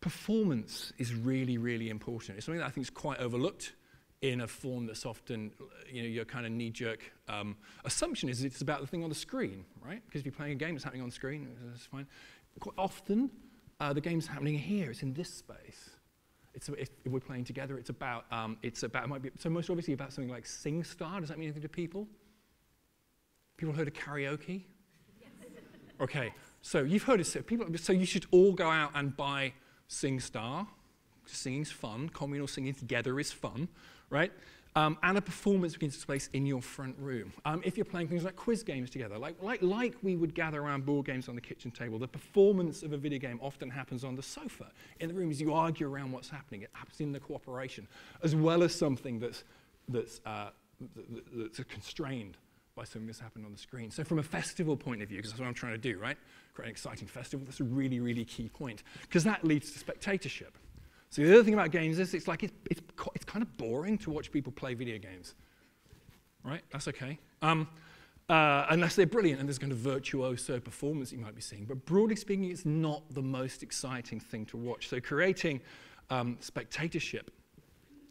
performance is really, really important. It's something that I think is quite overlooked in a form that's often, you know, your kind of knee-jerk um, assumption is it's about the thing on the screen, right? Because if you're playing a game, it's happening on screen, that's fine. Quite often, uh, the game's happening here, it's in this space. It's, if we're playing together, it's about, um, it's about, it might be, so most obviously about something like SingStar. Does that mean anything to people? People heard of karaoke? Yes. Okay, so you've heard it, people, so you should all go out and buy SingStar. Singing's fun, communal singing together is fun, right? Um, and a performance begins to take place in your front room. Um, if you're playing things like quiz games together, like, like, like we would gather around board games on the kitchen table, the performance of a video game often happens on the sofa. In the room, as you argue around what's happening, it happens in the cooperation, as well as something that's, that's, uh, that's constrained by something that's happened on the screen. So from a festival point of view, because that's what I'm trying to do, right? Create an exciting festival, that's a really, really key point, because that leads to spectatorship. The other thing about games is it's like it's, it's, it's kind of boring to watch people play video games. Right? That's okay. Um, uh, unless they're brilliant and there's kind of virtuoso performance you might be seeing. But broadly speaking, it's not the most exciting thing to watch. So creating um, spectatorship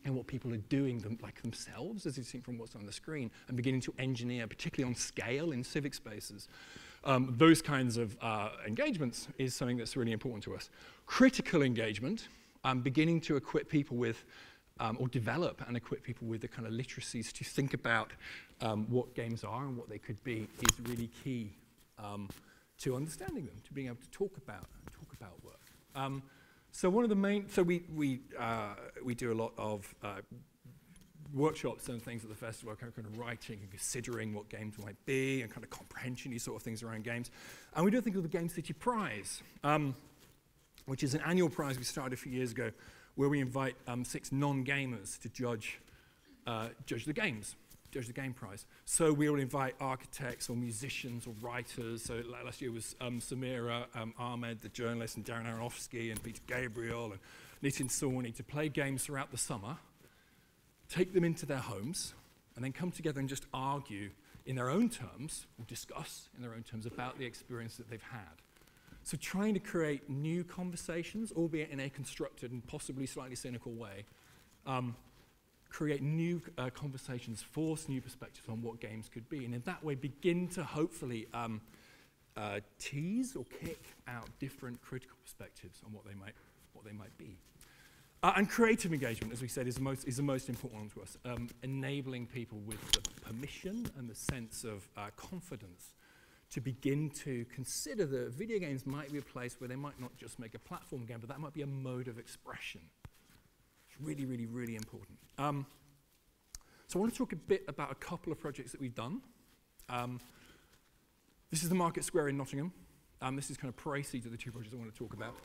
and what people are doing them, like themselves, as you see from what's on the screen, and beginning to engineer, particularly on scale in civic spaces. Um, those kinds of uh, engagements is something that's really important to us. Critical engagement, um, beginning to equip people with, um, or develop and equip people with the kind of literacies to think about um, what games are and what they could be, is really key um, to understanding them, to being able to talk about talk about work. Um, so one of the main, so we, we, uh, we do a lot of uh, workshops and things at the festival, kind of, kind of writing and considering what games might be and kind of comprehension, these sort of things around games. And we do thing called the Game City Prize, um, which is an annual prize we started a few years ago, where we invite um, six non-gamers to judge, uh, judge the games judge the game prize. So we will invite architects or musicians or writers. So last year was um, Samira um, Ahmed, the journalist, and Darren Aronofsky, and Peter Gabriel, and Nitin Sawhney to play games throughout the summer, take them into their homes, and then come together and just argue in their own terms, or discuss in their own terms about the experience that they've had. So trying to create new conversations, albeit in a constructed and possibly slightly cynical way, um, create new uh, conversations, force new perspectives on what games could be, and in that way begin to hopefully um, uh, tease or kick out different critical perspectives on what they might, what they might be. Uh, and creative engagement, as we said, is the most, is the most important one to us, um, enabling people with the permission and the sense of uh, confidence to begin to consider that video games might be a place where they might not just make a platform game, but that might be a mode of expression It's really, really, really important. Um, so I want to talk a bit about a couple of projects that we've done. Um, this is the Market Square in Nottingham. Um, this is kind of pricey to the two projects I want to talk about.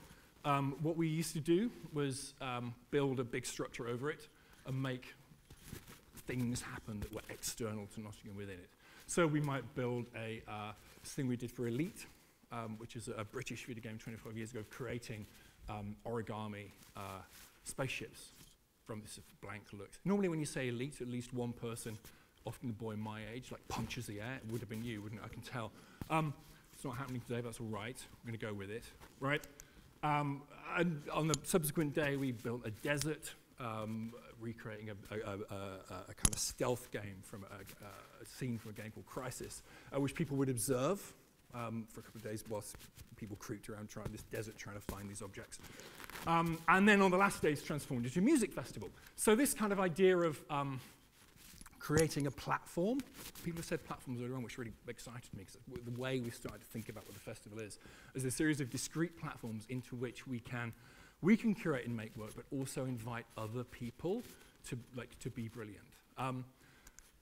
Um, what we used to do was um, build a big structure over it and make things happen that were external to Nottingham within it. So we might build a uh, thing we did for Elite, um, which is a, British video game 25 years ago, creating um, origami uh, spaceships from this blank looks. Normally when you say elite, at least one person, often the boy my age, like punches the air. It would have been you, wouldn't it? I can tell. Um, it's not happening today, but that's all right. I'm going to go with it, right? Um, and on the subsequent day, we built a desert, um, recreating a, a, a, a, kind of stealth game from a, scene from a game called Crysis, uh, which people would observe um, for a couple of days whilst people creeped around trying this desert trying to find these objects. Um, and then on the last day, it's transformed into a music festival. So this kind of idea of um, creating a platform, people have said platforms earlier on, which really excited me, because the way we started to think about what the festival is, is a series of discrete platforms into which we can, we can curate and make work, but also invite other people to, like, to be brilliant. Um,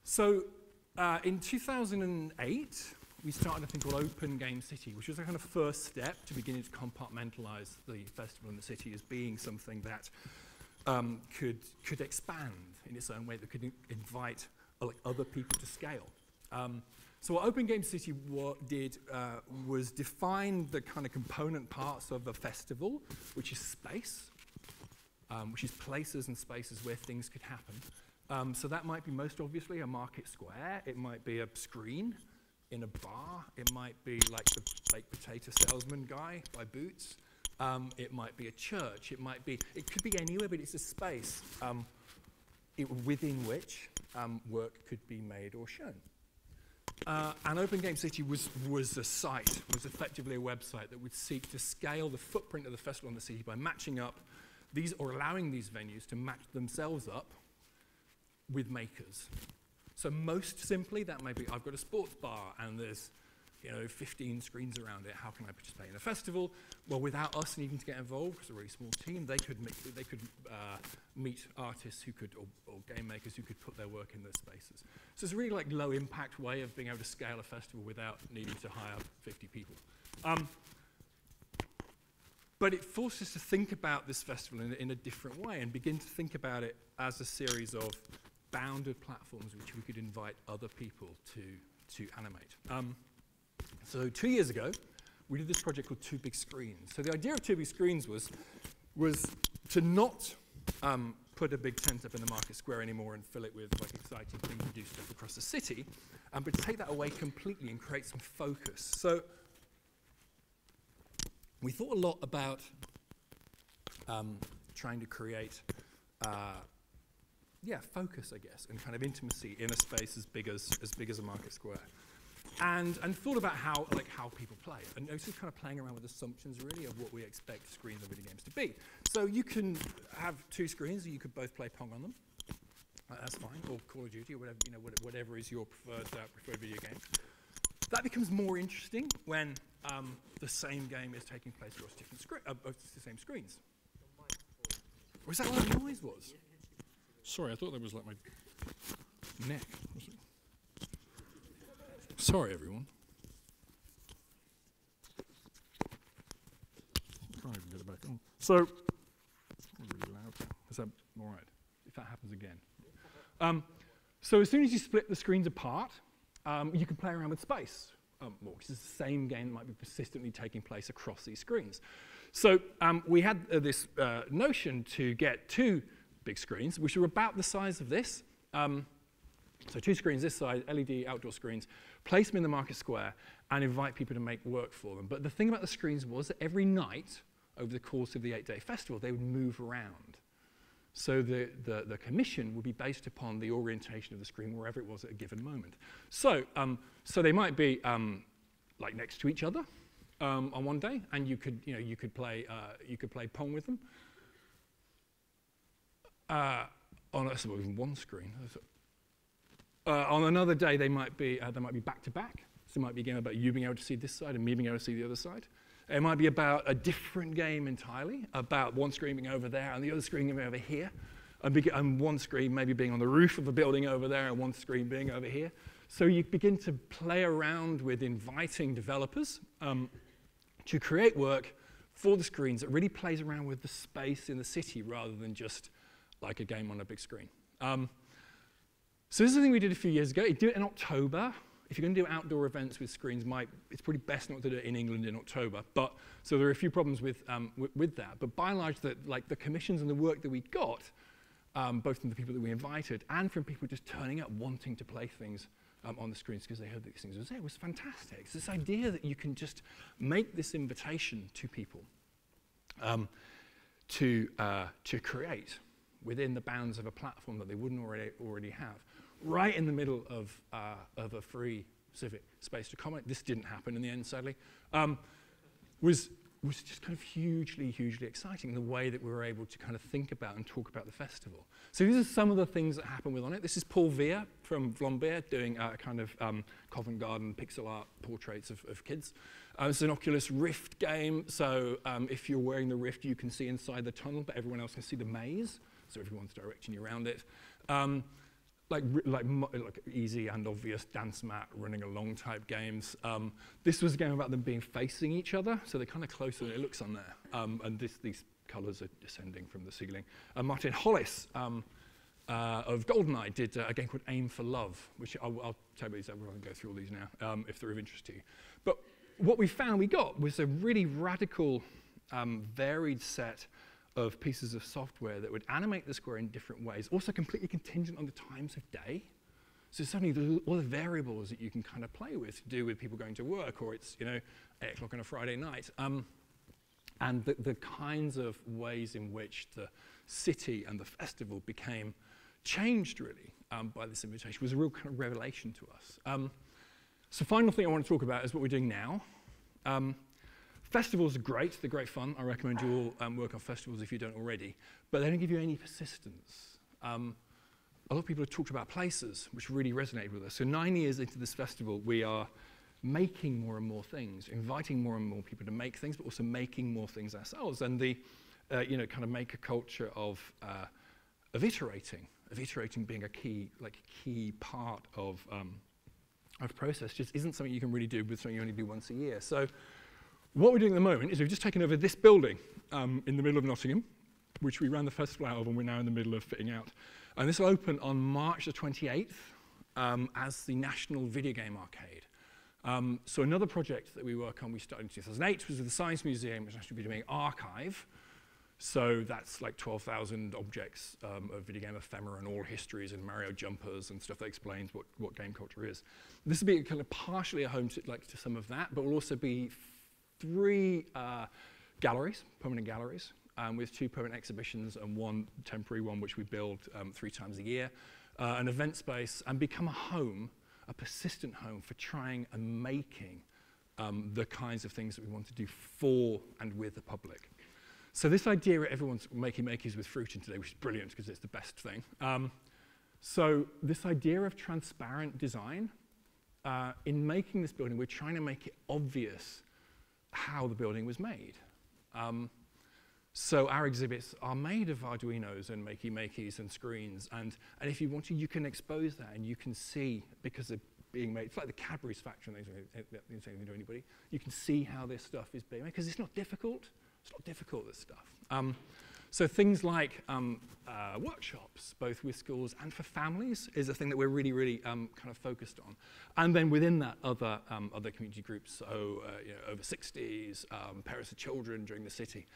so uh, in 2008, we started a thing called Open Game City, which was a kind of first step to beginning to compartmentalize the festival in the city as being something that um, could, could expand in its own way, that could invite uh, like other people to scale. Um, so what Open Game City did uh, was define the kind of component parts of a festival, which is space, um, which is places and spaces where things could happen. Um, so that might be most obviously a market square, it might be a screen, in a bar. It might be like the baked potato salesman guy by Boots. Um, it might be a church. It might be, it could be anywhere, but it's a space um, it, within which um, work could be made or shown. Uh, and Open Game City was, was a site, was effectively a website that would seek to scale the footprint of the festival in the city by matching up these or allowing these venues to match themselves up with makers. So most simply, that may be, I've got a sports bar and there's you know, 15 screens around it. How can I participate in a festival? Well, without us needing to get involved, because a really small team, they could, they could uh, meet artists who could, or, or, game makers who could put their work in those spaces. So it's a really like low impact way of being able to scale a festival without needing to hire 50 people. Um, but it forces us to think about this festival in, in a different way and begin to think about it as a series of bounded platforms which we could invite other people to, to animate. Um, so two years ago, we did this project called Two Big Screens. So the idea of Two Big Screens was, was to not um, put a big tent up in the market square anymore and fill it with like exciting things and do stuff across the city, um, but to take that away completely and create some focus. So we thought a lot about um, trying to create, uh, yeah, focus, I guess, and kind of intimacy in a space as big as, as big as a market square. And, and thought about how, like, how people play. And also kind of playing around with assumptions, really, of what we expect screens of video games to be. So you can have two screens, you could both play Pong on them. Uh, that's fine, or Call of Duty, or whatever, you know, whatever is your preferred, uh, preferred video game. That becomes more interesting when um, the same game is taking place across different screens, uh, the same screens. Was that what the noise was? Sorry, I thought that was like my neck. Sorry, everyone. Can't even get it back on. So, really loud. Is that all right? If that happens again. Um, so as soon as you split the screens apart, um, you can play around with space um, more, because it's the same game that might be persistently taking place across these screens. So um, we had uh, this uh, notion to get two big screens, which are about the size of this. Um, so two screens this size, LED outdoor screens, place them in the market square and invite people to make work for them. But the thing about the screens was that every night over the course of the eight-day festival, they would move around. So the, the, the, commission would be based upon the orientation of the screen wherever it was at a given moment. So, um, so they might be um, like next to each other um, on one day, and you could, you know, you could, play, uh, you could play Pong with them. Uh, on a, one screen. Uh, on another day, they might be, uh, they might be back to back. So it might be a game about you being able to see this side and me being able to see the other side. It might be about a different game entirely, about one screen being over there and the other screen being over here, and, and one screen maybe being on the roof of a building over there and one screen being over here. So you begin to play around with inviting developers um, to create work for the screens that really plays around with the space in the city rather than just like a game on a big screen. Um, so this is something we did a few years ago. You do it in October if you're going to do outdoor events with screens, might, it's probably best not to do it in England in October. But so there are a few problems with, um, with that. But by and large, the, like the commissions and the work that we got, um, both from the people that we invited and from people just turning up wanting to play things um, on the screens because they heard that these things was there, it was fantastic. It's this idea that you can just make this invitation to people um, to, uh, to create within the bounds of a platform that they wouldn't already, already have right in the middle of, uh, of a free civic space to comment. This didn't happen in the end, sadly. Um, was, was just kind of hugely, hugely exciting, the way that we were able to kind of think about and talk about the festival. So these are some of the things that happen with On It. This is Paul Veer from Vlambeer doing a kind of um, Covent Garden pixel art portraits of, of kids. Uh, it's an Oculus Rift game, so um, if you're wearing the Rift, you can see inside the tunnel, but everyone else can see the maze, so everyone's directing you around it. Um, like, like, like easy and obvious dance mat running along type games. Um, this was a game about them being facing each other, so they're kind of closer than it looks on there. Um, and this, these colors are descending from the ceiling. Uh, Martin Hollis um, uh, of GoldenEye did uh, a game called Aim for Love, which I'll, I'll tell you these, we're going to go through all these now, um, if they're of interest to you. But what we found we got was a really radical, um, varied set of pieces of software that would animate the square in different ways, also completely contingent on the times of day. So suddenly all the variables that you can kind of play with to do with people going to work or it's, you know, 8 o'clock on a Friday night. Um, and the, the kinds of ways in which the city and the festival became changed really um, by this invitation was a real kind of revelation to us. Um, so final thing I want to talk about is what we're doing now. Um, Festivals are great, they're great fun. I recommend you all um, work on festivals if you don't already, but they don't give you any persistence. Um, a lot of people have talked about places, which really resonated with us. So nine years into this festival, we are making more and more things, inviting more and more people to make things, but also making more things ourselves. And the, uh, you know, kind of make a culture of, uh, of iterating, of iterating being a key, like key part of, um, of process just isn't something you can really do with something you only do once a year. So what we're doing at the moment is we've just taken over this building um, in the middle of Nottingham, which we ran the festival out of, and we're now in the middle of fitting out. And this will open on March the 28th um, as the National Video Game Arcade. Um, so another project that we work on, we started in 2008, was with the Science Museum, which actually be doing archive. So that's like 12,000 objects um, of video game ephemera and all histories and Mario jumpers and stuff that explains what, what game culture is. This will be kind of partially a home to, like, to some of that, but will also be three uh, galleries, permanent galleries, um, with two permanent exhibitions and one temporary one, which we build um, three times a year, uh, an event space, and become a home, a persistent home for trying and making um, the kinds of things that we want to do for and with the public. So this idea that everyone's making makeys with fruit in today, which is brilliant because it's the best thing. Um, so this idea of transparent design, uh, in making this building, we're trying to make it obvious how the building was made. Um, so our exhibits are made of Arduinos and makey makeys and screens. And, and if you want to, you can expose that and you can see, because they're being made, it's like the Cadbury's factory, they don't say anything to anybody. You can see how this stuff is being made, because it's not difficult. It's not difficult, this stuff. Um, so things like um, uh, workshops, both with schools and for families, is a thing that we're really, really um, kind of focused on. And then within that, other, um, other community groups, so uh, you know, over 60s, um, parents of children during the city.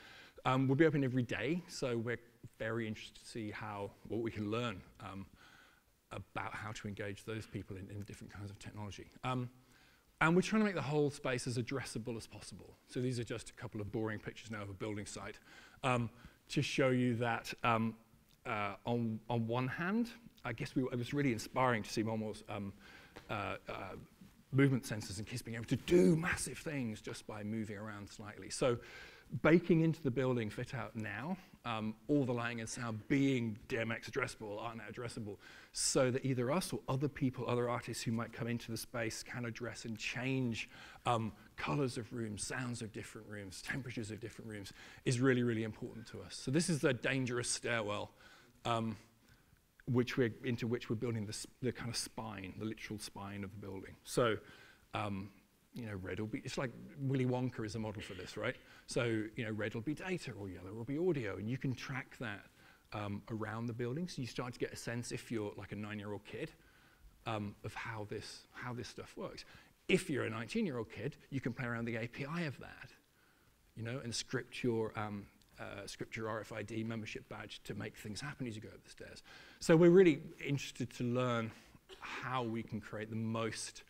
Um, we'll be open every day, so we're very interested to see how, what we can learn um, about how to engage those people in, in different kinds of technology. And we're trying to make the whole space as addressable as possible. So these are just a couple of boring pictures now of a building site um, to show you that um, uh, on, on one hand, I guess we, it was really inspiring to see MolMol's um, uh, uh, movement sensors and kids being able to do massive things just by moving around slightly. So baking into the building fit out now, um, all the lighting and sound being DMX addressable, ArtNet addressable, so that either us or other people, other artists who might come into the space can address and change um, colors of rooms, sounds of different rooms, temperatures of different rooms, is really, really important to us. So this is the dangerous stairwell um, which we're, into which we're building the, the, kind of spine, the literal spine of the building. So um, you know, red will be, it's like Willy Wonka is a model for this, right? So, you know, red will be data or yellow will be audio, and you can track that um, around the building. So you start to get a sense, if you're like a nine-year-old kid, um, of how this, how this stuff works. If you're a 19-year-old kid, you can play around the API of that, you know, and script your, um, uh, script your RFID membership badge to make things happen as you go up the stairs. So we're really interested to learn how we can create the most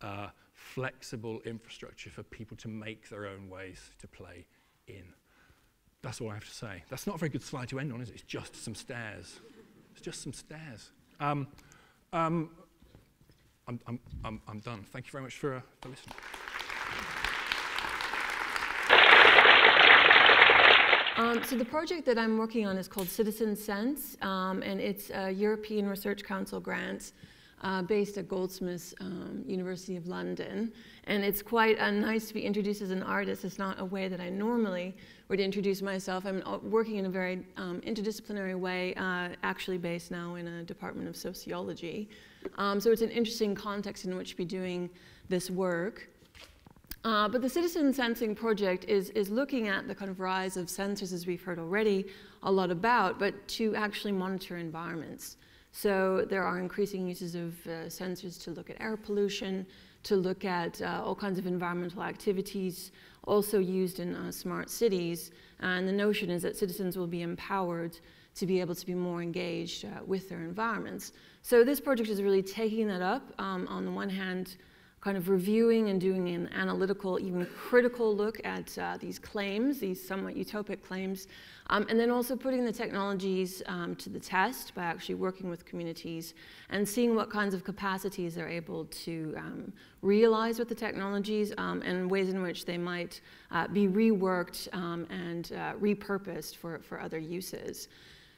uh, flexible infrastructure for people to make their own ways to play in. That's all I have to say. That's not a very good slide to end on, is it? It's just some stairs. It's just some stairs. Um, um, I'm, I'm, I'm, I'm, done. Thank you very much for, uh, for listening. Um, so the project that I'm working on is called Citizen Sense, um, and it's a European Research Council grant uh, based at Goldsmiths, um, University of London. And it's quite uh, nice to be introduced as an artist. It's not a way that I normally would introduce myself. I'm uh, working in a very um, interdisciplinary way, uh, actually based now in a department of sociology. Um, so it's an interesting context in which to be doing this work. Uh, but the citizen sensing project is, is looking at the kind of rise of sensors, as we've heard already a lot about, but to actually monitor environments. So there are increasing uses of uh, sensors to look at air pollution, to look at uh, all kinds of environmental activities, also used in uh, smart cities. And the notion is that citizens will be empowered to be able to be more engaged uh, with their environments. So this project is really taking that up. Um, on the one hand, kind of reviewing and doing an analytical, even critical look at uh, these claims, these somewhat utopic claims, um, and then also putting the technologies um, to the test by actually working with communities and seeing what kinds of capacities they're able to um, realize with the technologies um, and ways in which they might uh, be reworked um, and uh, repurposed for, for other uses.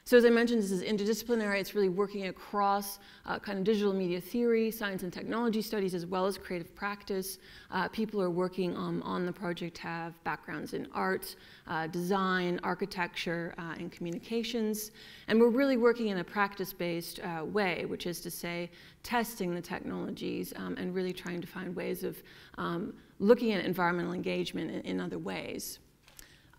So as I mentioned, this is interdisciplinary. It's really working across uh, kind of digital media theory, science and technology studies, as well as creative practice. Uh, people are working um, on the project have backgrounds in art, uh, design, architecture, uh, and communications. And we're really working in a practice-based uh, way, which is to say, testing the technologies um, and really trying to find ways of um, looking at environmental engagement in, in other ways.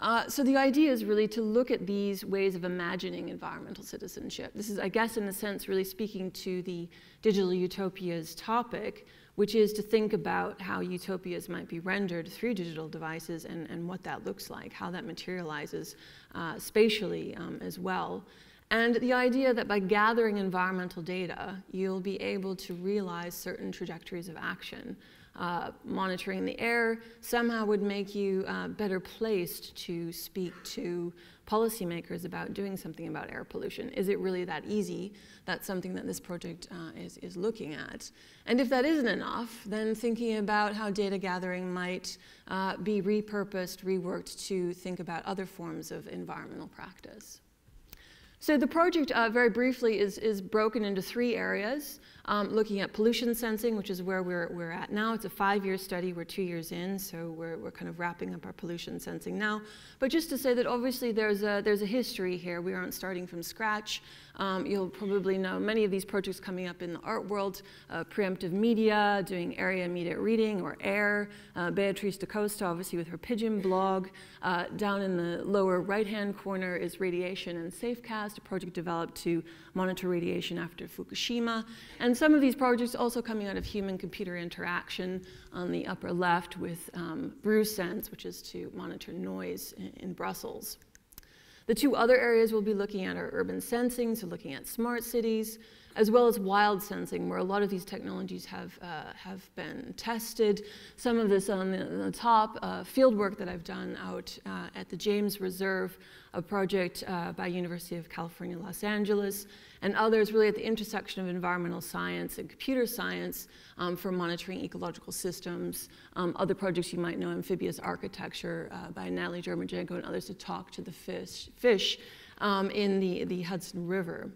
Uh, so the idea is really to look at these ways of imagining environmental citizenship. This is, I guess, in a sense, really speaking to the digital utopias topic, which is to think about how utopias might be rendered through digital devices and, and what that looks like, how that materializes uh, spatially um, as well. And the idea that by gathering environmental data, you'll be able to realize certain trajectories of action uh, monitoring the air somehow would make you uh, better placed to speak to policymakers about doing something about air pollution. Is it really that easy? That's something that this project uh, is, is looking at. And if that isn't enough, then thinking about how data gathering might uh, be repurposed, reworked to think about other forms of environmental practice. So the project, uh, very briefly, is, is broken into three areas um, looking at pollution sensing, which is where we're, we're at now. It's a five-year study. We're two years in, so we're, we're kind of wrapping up our pollution sensing now. But just to say that obviously there's a, there's a history here. We aren't starting from scratch. Um, you'll probably know many of these projects coming up in the art world, uh, preemptive media, doing area immediate reading or AIR, uh, Beatriz da Costa, obviously with her pigeon blog. Uh, down in the lower right-hand corner is Radiation and Safecast, a project developed to monitor radiation after Fukushima. And some of these projects also coming out of human-computer interaction on the upper left with um, BruSense, which is to monitor noise in, in Brussels. The two other areas we'll be looking at are urban sensing, so looking at smart cities, as well as wild sensing, where a lot of these technologies have, uh, have been tested. Some of this on the, on the top, uh, field work that I've done out uh, at the James Reserve, a project uh, by University of California, Los Angeles, and others really at the intersection of environmental science and computer science um, for monitoring ecological systems. Um, other projects you might know, amphibious architecture uh, by Natalie Jeremijenko and others to talk to the fish, fish um, in the, the Hudson River.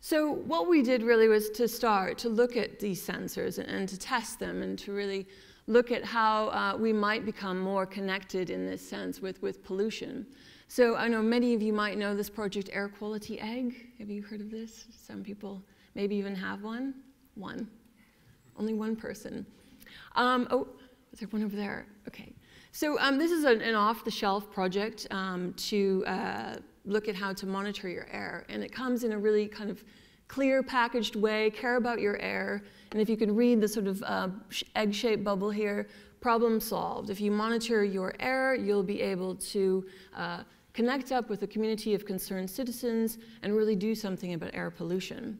So what we did really was to start to look at these sensors and, and to test them and to really look at how uh, we might become more connected in this sense with, with pollution. So I know many of you might know this project, Air Quality Egg. Have you heard of this? Some people maybe even have one. One. Only one person. Um, oh, is there one over there? Okay. So um, this is an, an off-the-shelf project um, to uh, look at how to monitor your air. And it comes in a really kind of clear, packaged way, care about your air. And if you can read the sort of uh, egg-shaped bubble here, problem solved. If you monitor your air, you'll be able to uh, connect up with a community of concerned citizens, and really do something about air pollution.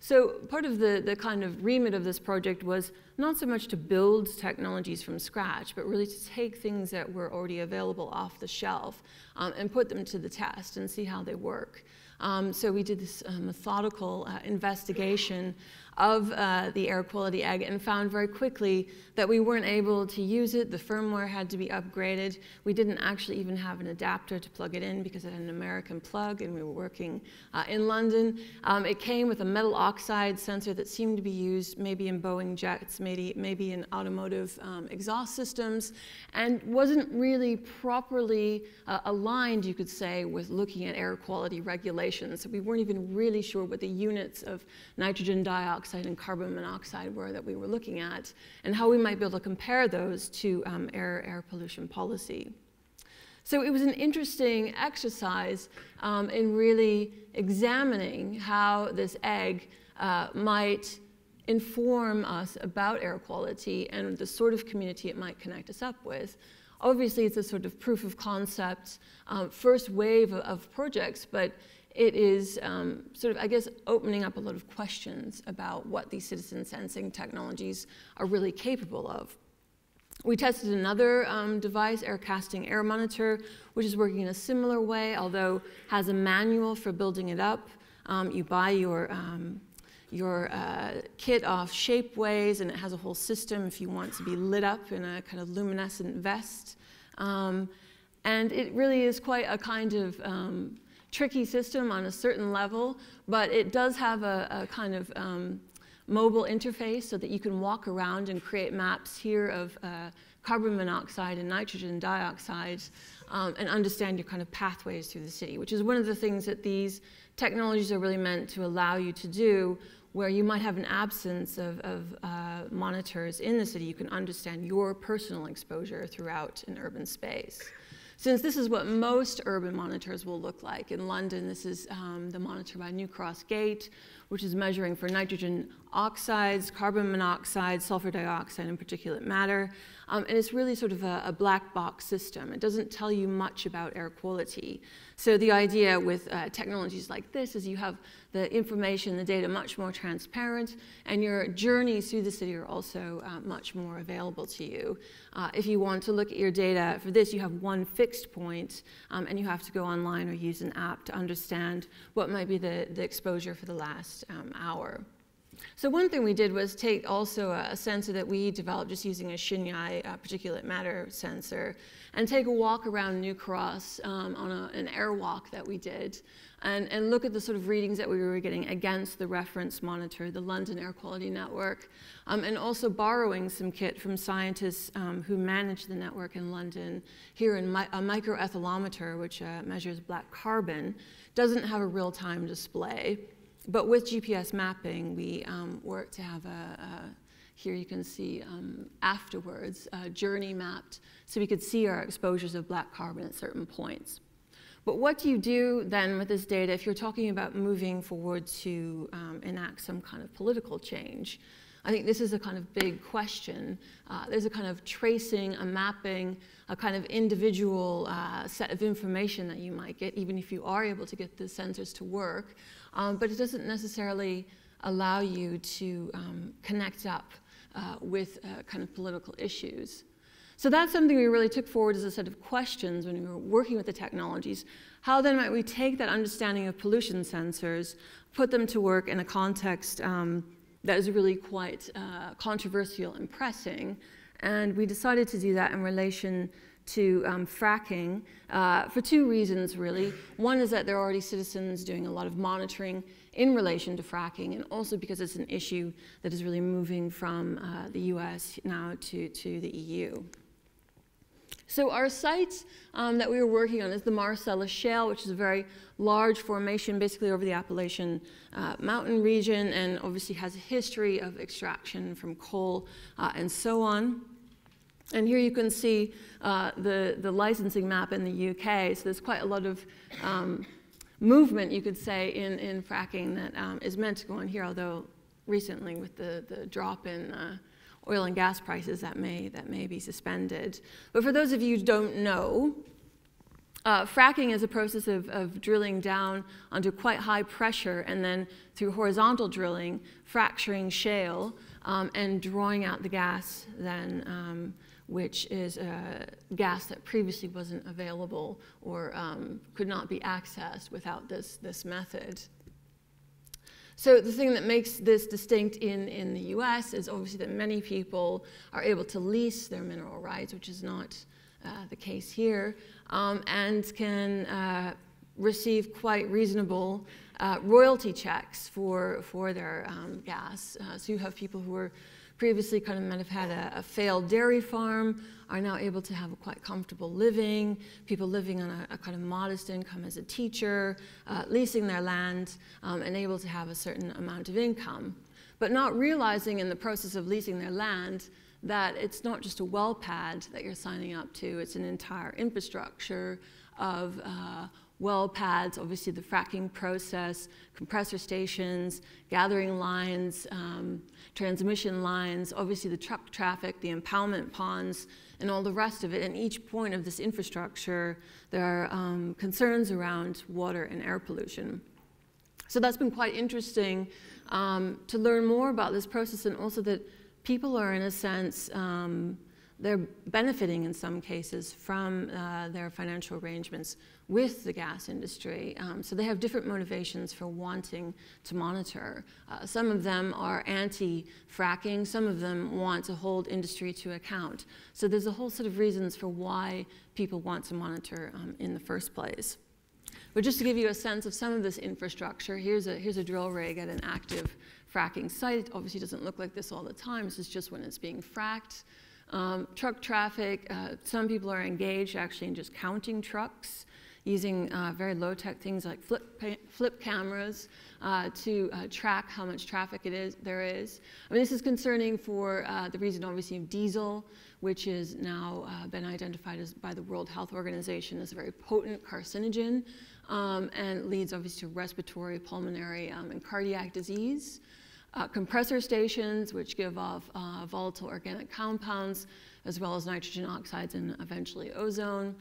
So part of the, the kind of remit of this project was not so much to build technologies from scratch, but really to take things that were already available off the shelf um, and put them to the test and see how they work. Um, so we did this uh, methodical uh, investigation of uh, the air quality egg and found very quickly that we weren't able to use it. The firmware had to be upgraded. We didn't actually even have an adapter to plug it in because it had an American plug and we were working uh, in London. Um, it came with a metal oxide sensor that seemed to be used maybe in Boeing jets, maybe, maybe in automotive um, exhaust systems, and wasn't really properly uh, aligned, you could say, with looking at air quality regulations. So we weren't even really sure what the units of nitrogen dioxide dioxide and carbon monoxide were that we were looking at, and how we might be able to compare those to um, air, air pollution policy. So it was an interesting exercise um, in really examining how this egg uh, might inform us about air quality and the sort of community it might connect us up with. Obviously, it's a sort of proof of concept, um, first wave of, of projects, but it is um, sort of, I guess, opening up a lot of questions about what these citizen sensing technologies are really capable of. We tested another um, device, Aircasting Air Monitor, which is working in a similar way, although has a manual for building it up. Um, you buy your, um, your uh, kit off Shapeways, and it has a whole system if you want to be lit up in a kind of luminescent vest. Um, and it really is quite a kind of um, tricky system on a certain level, but it does have a, a kind of um, mobile interface so that you can walk around and create maps here of uh, carbon monoxide and nitrogen dioxide um, and understand your kind of pathways through the city, which is one of the things that these technologies are really meant to allow you to do where you might have an absence of, of uh, monitors in the city, you can understand your personal exposure throughout an urban space. Since this is what most urban monitors will look like. In London, this is um, the monitor by New Cross Gate, which is measuring for nitrogen oxides, carbon monoxide, sulfur dioxide, and particulate matter. Um, and it's really sort of a, a, black box system. It doesn't tell you much about air quality. So the idea with uh, technologies like this is you have the information, the data much more transparent, and your journeys through the city are also uh, much more available to you. Uh, if you want to look at your data for this, you have one fixed point, um, and you have to go online or use an app to understand what might be the, the exposure for the last um, hour. So one thing we did was take also a, sensor that we developed just using a Shinyei uh, particulate matter sensor and take a walk around New Cross um, on a, an airwalk that we did and, and look at the sort of readings that we were getting against the reference monitor, the London Air Quality Network, um, and also borrowing some kit from scientists um, who manage the network in London. Here in mi a microaethalometer, which uh, measures black carbon, doesn't have a real-time display. But with GPS mapping, we um, work to have a, a, here you can see um, afterwards, a journey mapped, so we could see our exposures of black carbon at certain points. But what do you do then with this data if you're talking about moving forward to um, enact some kind of political change? I think this is a kind of big question. Uh, there's a kind of tracing, a mapping, a kind of individual uh, set of information that you might get, even if you are able to get the sensors to work um, but it doesn't necessarily allow you to um, connect up uh, with uh, kind of political issues. So that's something we really took forward as a set of questions when we were working with the technologies. How then might we take that understanding of pollution sensors, put them to work in a context um, that is really quite uh, controversial and pressing, and we decided to do that in relation to um, fracking uh, for two reasons, really. One is that there are already citizens doing a lot of monitoring in relation to fracking, and also because it's an issue that is really moving from uh, the US now to, to the EU. So our sites um, that we were working on is the Marcellus Shale, which is a very large formation basically over the Appalachian uh, mountain region and obviously has a history of extraction from coal uh, and so on. And here you can see uh, the, the licensing map in the UK. So there's quite a lot of um, movement, you could say, in, in fracking that um, is meant to go on here, although recently with the, the drop in uh, oil and gas prices, that may, that may be suspended. But for those of you who don't know, uh, fracking is a process of, of, drilling down under quite high pressure and then through horizontal drilling, fracturing shale um, and drawing out the gas then um, which is a gas that previously wasn't available or um, could not be accessed without this, this method. So the thing that makes this distinct in, in the US is obviously that many people are able to lease their mineral rights, which is not uh, the case here, um, and can uh, receive quite reasonable uh, royalty checks for, for their um, gas. Uh, so you have people who are previously kind of might have had a, a, failed dairy farm are now able to have a quite comfortable living, people living on a, a kind of modest income as a teacher, uh, leasing their land, um, and able to have a certain amount of income. But not realizing in the process of leasing their land that it's not just a well pad that you're signing up to, it's an entire infrastructure of uh, well pads, obviously the fracking process, compressor stations, gathering lines, um, transmission lines, obviously the truck traffic, the impoundment ponds, and all the rest of it. And each point of this infrastructure, there are um, concerns around water and air pollution. So that's been quite interesting um, to learn more about this process and also that people are, in a sense, um, they're benefiting in some cases from uh, their financial arrangements with the gas industry. Um, so they have different motivations for wanting to monitor. Uh, some of them are anti-fracking, some of them want to hold industry to account. So there's a whole set of reasons for why people want to monitor um, in the first place. But just to give you a sense of some of this infrastructure, here's a, here's a drill rig at an active fracking site. Obviously, it obviously doesn't look like this all the time. This is just when it's being fracked. Um, truck traffic, uh, some people are engaged actually in just counting trucks using uh, very low-tech things like flip, flip cameras uh, to uh, track how much traffic it is, there is. I mean, this is concerning for uh, the reason, obviously, of diesel, which has now uh, been identified as, by the World Health Organization as a very potent carcinogen um, and leads, obviously, to respiratory, pulmonary, um, and cardiac disease uh, compressor stations, which give off uh, volatile organic compounds, as well as nitrogen oxides and eventually ozone.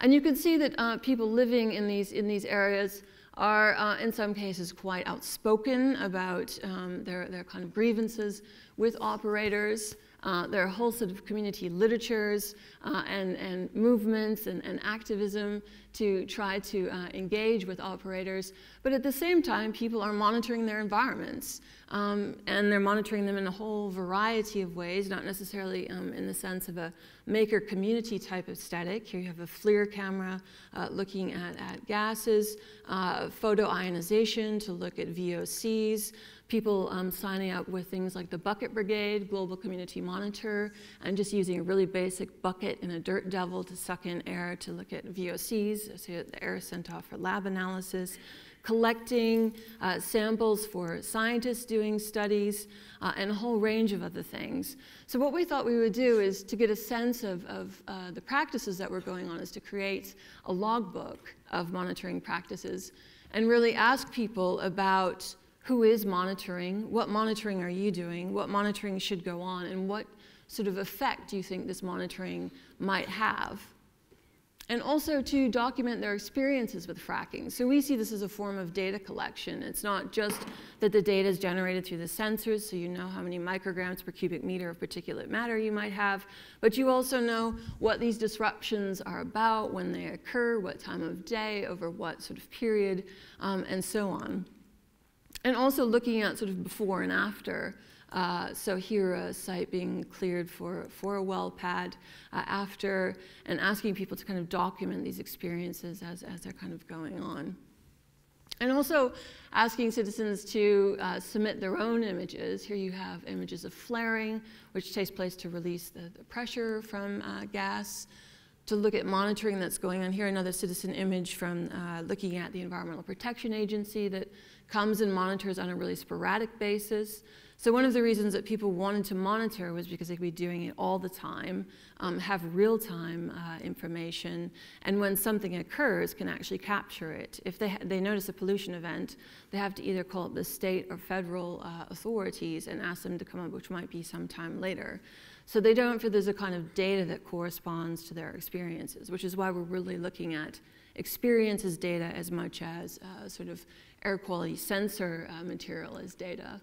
And you can see that uh, people living in these, in these areas are, uh, in some cases, quite outspoken about um, their, their kind of grievances with operators. Uh, there are a whole set of community literatures uh, and, and movements and, and activism to try to uh, engage with operators. But at the same time, people are monitoring their environments. Um, and they're monitoring them in a whole variety of ways, not necessarily um, in the sense of a maker community type of static. Here you have a FLIR camera uh, looking at, at gases, uh, photoionization to look at VOCs, people um, signing up with things like the Bucket Brigade, Global Community Monitor, and just using a really basic bucket and a dirt devil to suck in air to look at VOCs, so the air sent off for lab analysis collecting uh, samples for scientists doing studies, uh, and a whole range of other things. So what we thought we would do is to get a sense of, of uh, the practices that were going on is to create a logbook of monitoring practices and really ask people about who is monitoring, what monitoring are you doing, what monitoring should go on, and what sort of effect do you think this monitoring might have and also to document their experiences with fracking. So we see this as a form of data collection. It's not just that the data is generated through the sensors, so you know how many micrograms per cubic meter of particulate matter you might have, but you also know what these disruptions are about, when they occur, what time of day, over what sort of period, um, and so on. And also looking at sort of before and after uh, so here a site being cleared for, for a well pad uh, after and asking people to kind of document these experiences as, as they're kind of going on. And also asking citizens to uh, submit their own images. Here you have images of flaring, which takes place to release the, the pressure from uh, gas to look at monitoring that's going on here. Another citizen image from uh, looking at the Environmental Protection Agency that comes and monitors on a really sporadic basis. So one of the reasons that people wanted to monitor was because they could be doing it all the time, um, have real-time uh, information, and when something occurs, can actually capture it. If they, they notice a pollution event, they have to either call up the state or federal uh, authorities and ask them to come up, which might be some time later. So they don't feel there's a kind of data that corresponds to their experiences, which is why we're really looking at experiences data as much as uh, sort of air quality sensor uh, material as data.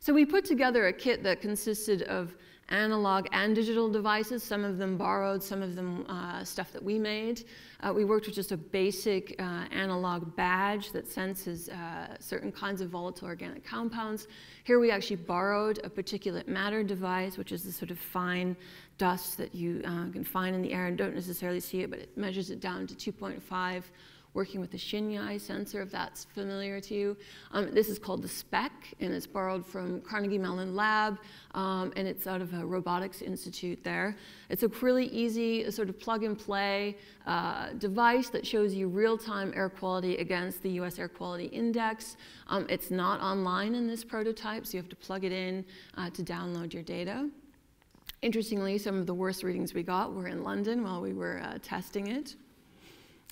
So we put together a kit that consisted of analog and digital devices, some of them borrowed, some of them uh, stuff that we made. Uh, we worked with just a basic uh, analog badge that senses uh, certain kinds of volatile organic compounds. Here we actually borrowed a particulate matter device, which is the sort of fine dust that you uh, can find in the air and don't necessarily see it, but it measures it down to 2.5 working with the Shinyei sensor, if that's familiar to you. Um, this is called the Speck, and it's borrowed from Carnegie Mellon Lab, um, and it's out of a robotics institute there. It's a really easy sort of plug and play uh, device that shows you real-time air quality against the US Air Quality Index. Um, it's not online in this prototype, so you have to plug it in uh, to download your data. Interestingly, some of the worst readings we got were in London while we were uh, testing it.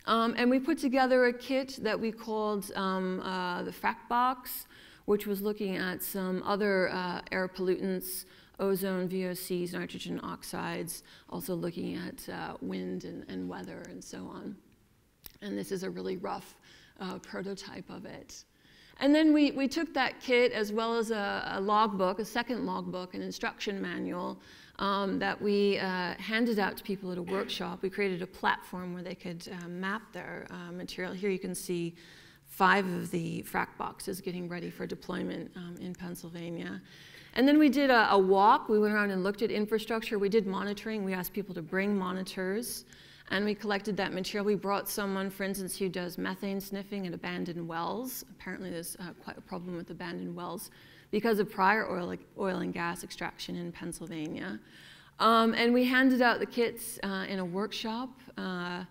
Um, and we put together a kit that we called um, uh, the Frack Box, which was looking at some other uh, air pollutants, ozone, VOCs, nitrogen oxides, also looking at uh, wind and, and, weather and so on. And this is a really rough uh, prototype of it. And then we, we took that kit as well as a, a logbook, a second logbook, an instruction manual um, that we uh, handed out to people at a workshop. We created a platform where they could uh, map their uh, material. Here you can see five of the frack boxes getting ready for deployment um, in Pennsylvania. And then we did a, a, walk. We went around and looked at infrastructure. We did monitoring. We asked people to bring monitors. And we collected that material. We brought someone, for instance, who does methane sniffing at abandoned wells. Apparently, there's uh, quite a problem with abandoned wells because of prior oil, oil and gas extraction in Pennsylvania. Um, and we handed out the kits uh, in a workshop, uh,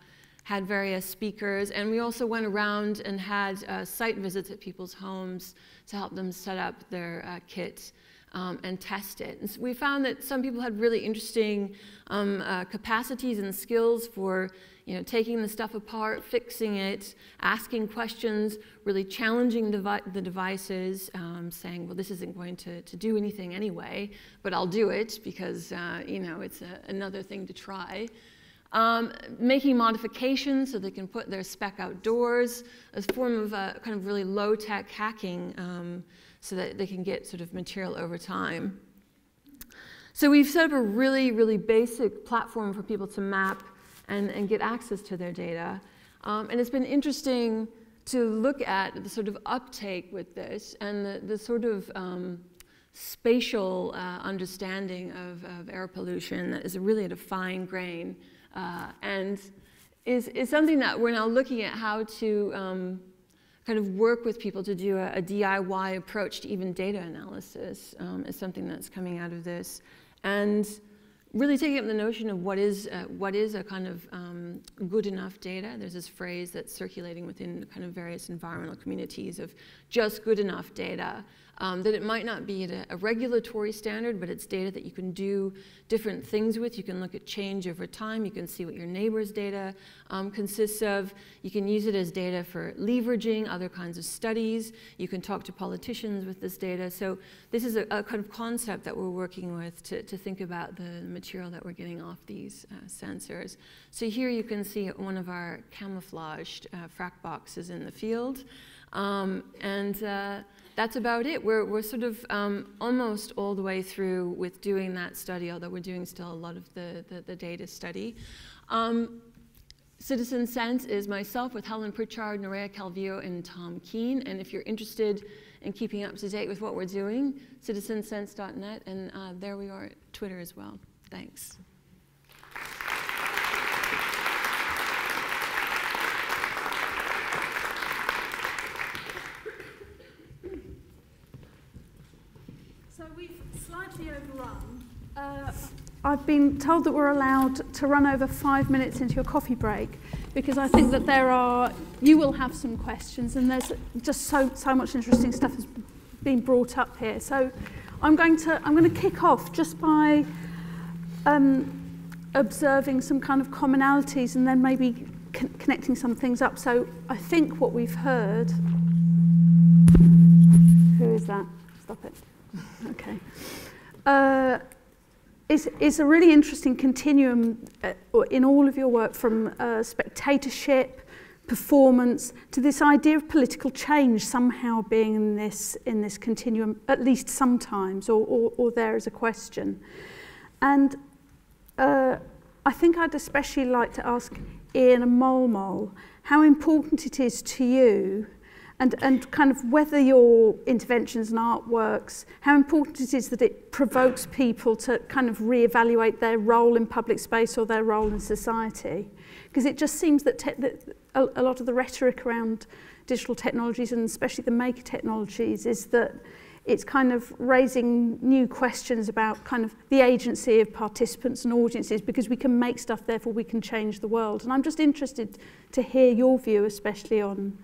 had various speakers, and we also went around and had uh, site visits at people's homes to help them set up their uh, kit um, and test it. And so we found that some people had really interesting um, uh, capacities and skills for you know, taking the stuff apart, fixing it, asking questions, really challenging the, the devices, um, saying, well, this isn't going to, to do anything anyway, but I'll do it because, uh, you know, it's a, another thing to try. Um, making modifications so they can put their Speck outdoors, a form of uh, kind of really low-tech hacking um, so that they can get sort of material over time. So we've set up a really, really basic platform for people to map and, and get access to their data. Um, and it's been interesting to look at the sort of uptake with this and the, the sort of um, spatial uh, understanding of, of, air pollution that is really at a fine grain uh, and is, is something that we're now looking at how to um, kind of work with people to do a, a, DIY approach to even data analysis um, is something that's coming out of this. And really taking up the notion of what is, uh, what is a kind of um, good enough data. There's this phrase that's circulating within kind of various environmental communities of just good enough data um, that it might not be a, a, regulatory standard, but it's data that you can do different things with. You can look at change over time. You can see what your neighbor's data um, consists of. You can use it as data for leveraging other kinds of studies. You can talk to politicians with this data. So this is a, a kind of concept that we're working with to, to think about the material that we're getting off these uh, sensors. So here you can see one of our camouflaged uh, frack boxes in the field. Um, and uh, that's about it. We're, we're sort of um, almost all the way through with doing that study, although we're doing still a lot of the, the, the data study. Um, Citizen Sense is myself with Helen Pritchard, Nerea Calvillo, and Tom Keene. And if you're interested in keeping up to date with what we're doing, citizensense.net, and uh, there we are at Twitter as well. Thanks. Uh, I've been told that we're allowed to run over five minutes into your coffee break because I think that there are, you will have some questions and there's just so, so much interesting stuff has been brought up here. So I'm going to, I'm going to kick off just by um, observing some kind of commonalities and then maybe con connecting some things up. So I think what we've heard, who is that? Stop it. Okay. Uh, is, is a really interesting continuum uh, in all of your work from uh, spectatorship, performance, to this idea of political change somehow being in this, in this continuum, at least sometimes, or, or, or there as a question. And uh, I think I'd especially like to ask Iain and MolMol how important it is to you and, and kind of whether your interventions and artworks, how important it is that it provokes people to kind of reevaluate their role in public space or their role in society. Because it just seems that, that a, a lot of the rhetoric around digital technologies and especially the maker technologies is that it's kind of raising new questions about kind of the agency of participants and audiences because we can make stuff, therefore we can change the world. And I'm just interested to hear your view, especially on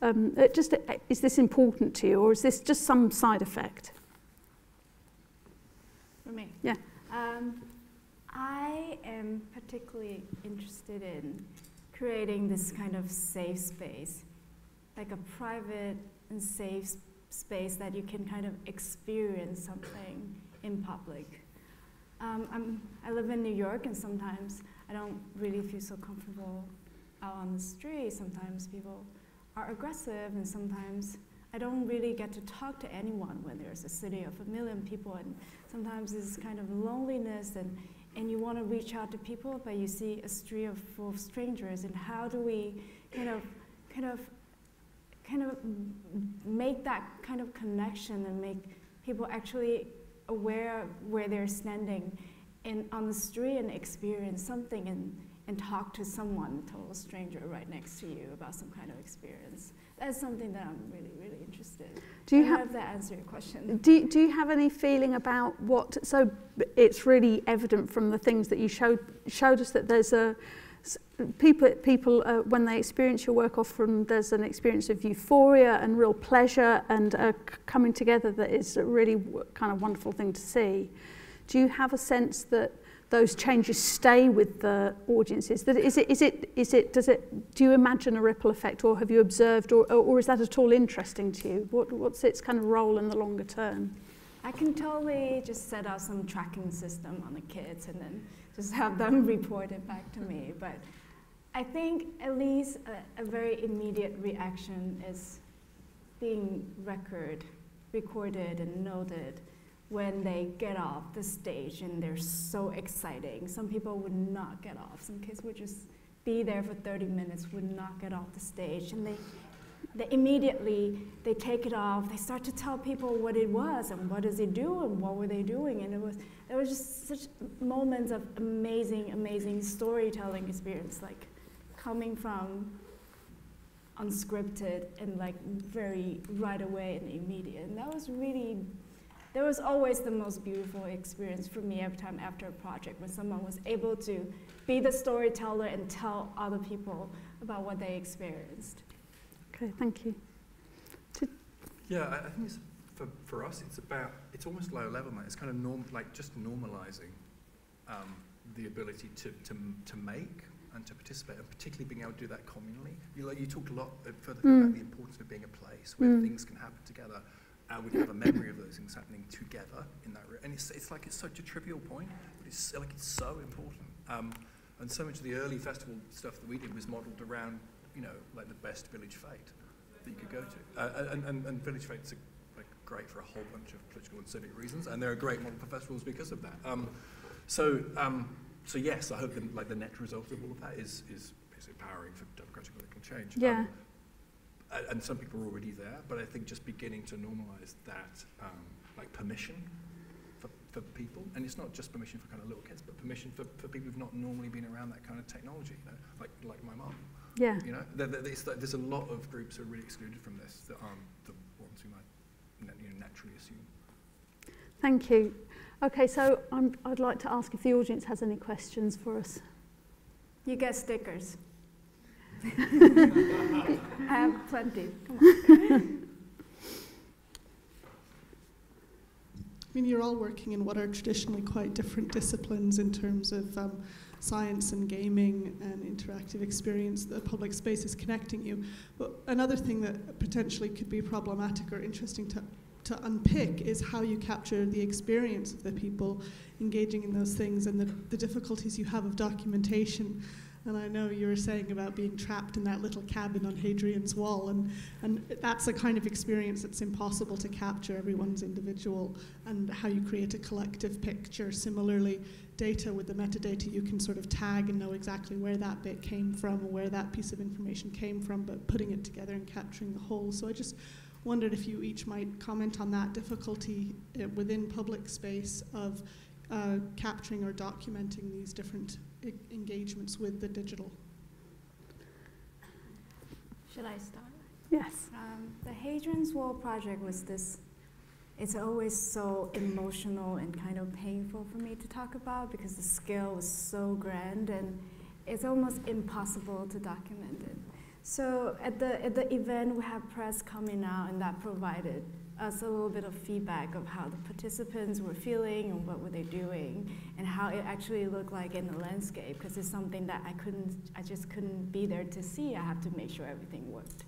Um, uh, just, uh, is this important to you, or is this just some side effect? For me? Yeah. Um, I am particularly interested in creating this kind of safe space, like a private and safe space that you can kind of experience something in public. Um, i live in New York, and sometimes I don't really feel so comfortable out on the street. Sometimes people are aggressive and sometimes I don't really get to talk to anyone when there's a city of a million people and sometimes it's kind of loneliness and, and you want to reach out to people but you see a street of, full of strangers and how do we kind of kind of kind of make that kind of connection and make people actually aware of where they're standing in, on the street and experience something and and talk to someone, a total stranger right next to you about some kind of experience. That's something that I'm really, really interested in. Do you have that answer your question? Do, do you have any feeling about what, so it's really evident from the things that you showed, showed us that there's a, people, people uh, when they experience your work often there's an experience of euphoria and real pleasure and uh, coming together that is a really kind of wonderful thing to see. Do you have a sense that those changes stay with the audiences? That is it, is it, is it, does it, do you imagine a ripple effect or have you observed or, or is that at all interesting to you? What, what's its kind of role in the longer term? I can totally just set up some tracking system on the kids and then just have them report it back to me. But I think at least a, a very immediate reaction is being record, recorded and noted when they get off the stage and they're so exciting. Some people would not get off. Some kids would just be there for 30 minutes, would not get off the stage. And they, they immediately, they take it off. They start to tell people what it was and what does it do and what were they doing. And it was, there was just such moments of amazing, amazing storytelling experience, like coming from unscripted and like very right away and immediate. And that was really that was always the most beautiful experience for me every time after a project when someone was able to be the storyteller and tell other people about what they experienced. Okay, thank you. yeah, I, I think it's, for, for us, it's about, it's almost low level, mate. It's kind of norm, like just normalizing um, the ability to, to, to make and to participate, and particularly being able to do that communally. You, like, you talked a lot further mm. about the importance of being a place where mm. things can happen together and we can have a memory of those things happening together in that room. And it's, it's like it's such a trivial point, but it's like it's so important. Um, and so much of the early festival stuff that we did was modelled around, you know, like the best village fete that you could go to. Uh, and, and, and village fetes are like great for a whole bunch of political and civic reasons, and they're a great model for festivals because of that. Um, so, um, so yes, I hope that like the net result of all of that is is, is empowering for democratic political change. Yeah. Um, and some people are already there, but I think just beginning to normalize that, um, like permission for, for people, and it's not just permission for kind of little kids, but permission for, for people who've not normally been around that kind of technology, you know, like, like my mom. Yeah. You know, there, there's, there's a lot of groups who are really excluded from this that aren't the ones who might you know, naturally assume. Thank you. Okay, so I'm, I'd like to ask if the audience has any questions for us. You get stickers. I have plenty. I mean, you're all working in what are traditionally quite different disciplines in terms of um, science and gaming and interactive experience. The public space is connecting you. But another thing that potentially could be problematic or interesting to to unpick is how you capture the experience of the people engaging in those things and the, the difficulties you have of documentation. And I know you were saying about being trapped in that little cabin on Hadrian's Wall, and, and that's a kind of experience that's impossible to capture everyone's individual and how you create a collective picture. Similarly, data with the metadata, you can sort of tag and know exactly where that bit came from or where that piece of information came from, but putting it together and capturing the whole. So I just wondered if you each might comment on that difficulty uh, within public space of uh, capturing or documenting these different engagements with the digital. Should I start? Yes. Um, the Hadrian's Wall project was this, it's always so emotional and kind of painful for me to talk about because the scale was so grand and it's almost impossible to document it. So at the, at the event, we have press coming out and that provided us a little bit of feedback of how the participants were feeling and what were they doing and how it actually looked like in the landscape because it's something that I couldn't, I just couldn't be there to see. I have to make sure everything worked.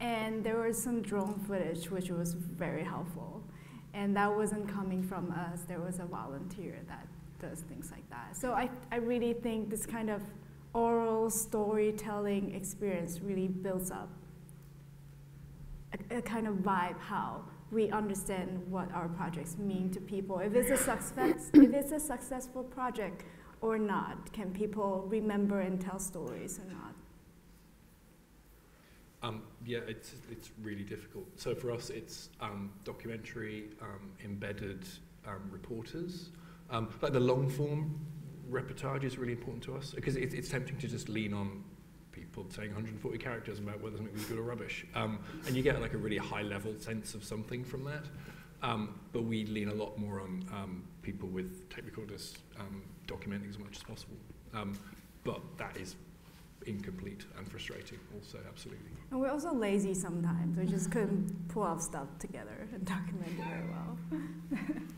And there was some drone footage which was very helpful. And that wasn't coming from us. There was a volunteer that does things like that. So I, I really think this kind of oral storytelling experience really builds up a, a kind of vibe how we understand what our projects mean to people. If it's a success, if it's a successful project or not, can people remember and tell stories or not? Um, yeah, it's it's really difficult. So for us, it's um, documentary, um, embedded um, reporters. Um, like the long form reportage is really important to us because it's, it's tempting to just lean on people saying 140 characters about whether something was good or rubbish. Um, and you get like a really high level sense of something from that. Um, but we lean a lot more on um, people with tape recorders um, documenting as much as possible. Um, but that is incomplete and frustrating also, absolutely. And we're also lazy sometimes. We just couldn't pull off stuff together and document it very well.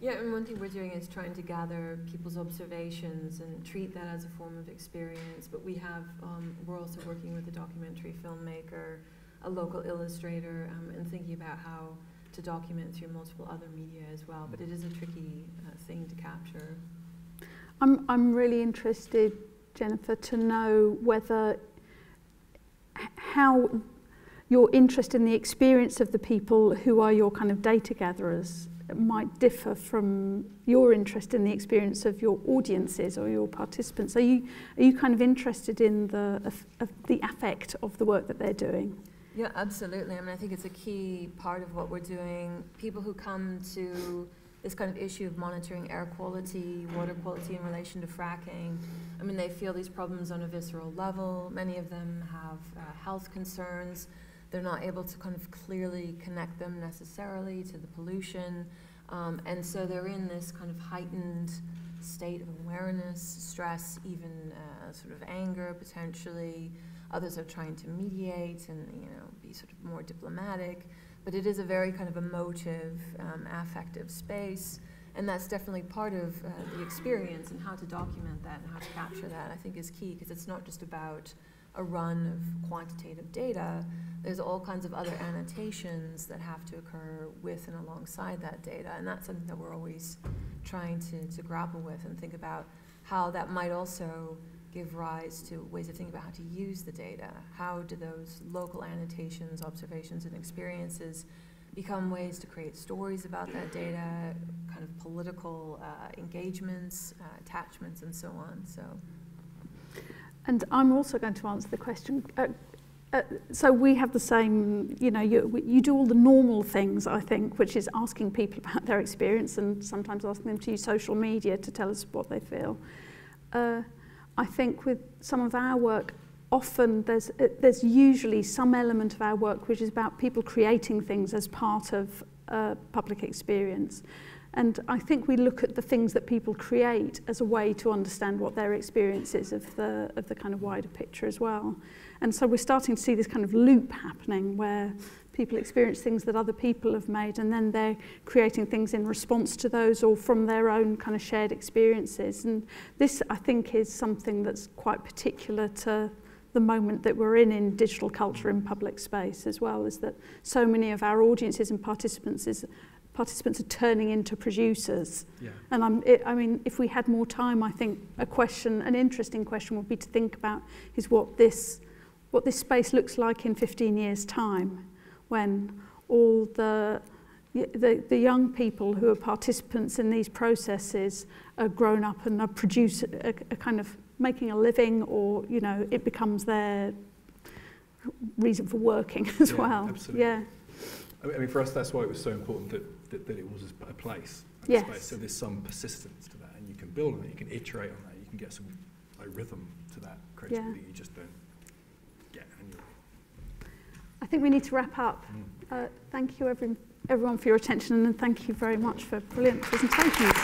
Yeah, and one thing we're doing is trying to gather people's observations and treat that as a form of experience. But we have, um, we're also working with a documentary filmmaker, a local illustrator, um, and thinking about how to document through multiple other media as well. But it is a tricky uh, thing to capture. I'm, I'm really interested, Jennifer, to know whether how your interest in the experience of the people who are your kind of data gatherers might differ from your interest in the experience of your audiences or your participants. Are you, are you kind of interested in the, of, of the affect of the work that they're doing? Yeah, absolutely. I mean, I think it's a key part of what we're doing. People who come to this kind of issue of monitoring air quality, water quality in relation to fracking, I mean, they feel these problems on a visceral level. Many of them have uh, health concerns. They're not able to kind of clearly connect them necessarily to the pollution. Um, and so they're in this kind of heightened state of awareness, stress, even uh, sort of anger potentially. Others are trying to mediate and you know be sort of more diplomatic. But it is a very kind of emotive, um, affective space. And that's definitely part of uh, the experience and how to document that and how to capture that, I think, is key because it's not just about a run of quantitative data, there's all kinds of other annotations that have to occur with and alongside that data. And that's something that we're always trying to, to grapple with and think about how that might also give rise to ways of thinking about how to use the data. How do those local annotations, observations, and experiences become ways to create stories about that data, kind of political uh, engagements, uh, attachments, and so on. So. And I'm also going to answer the question. Uh, uh, so we have the same, you know, you, you do all the normal things, I think, which is asking people about their experience and sometimes asking them to use social media to tell us what they feel. Uh, I think with some of our work, often there's, uh, there's usually some element of our work which is about people creating things as part of a public experience. And I think we look at the things that people create as a way to understand what their experience is of the, of the kind of wider picture as well. And so we're starting to see this kind of loop happening where people experience things that other people have made and then they're creating things in response to those or from their own kind of shared experiences. And this, I think, is something that's quite particular to the moment that we're in in digital culture in public space as well, is that so many of our audiences and participants is participants are turning into producers. Yeah. And I'm, it, I mean, if we had more time, I think a question, an interesting question would be to think about is what this, what this space looks like in 15 years' time, when all the, the, the young people who are participants in these processes are grown up and are produce a, kind of making a living, or you know, it becomes their reason for working as yeah, well. Absolutely. Yeah. I mean, for us, that's why it was so important that that, that it was a place. Yes. Space. So there's some persistence to that, and you can build on it. You can iterate on that. You can get some like rhythm to that creativity. Yeah. You just don't get annually. I think we need to wrap up. Mm. Uh, thank you, every, everyone, for your attention, and thank you very much for brilliant presentations.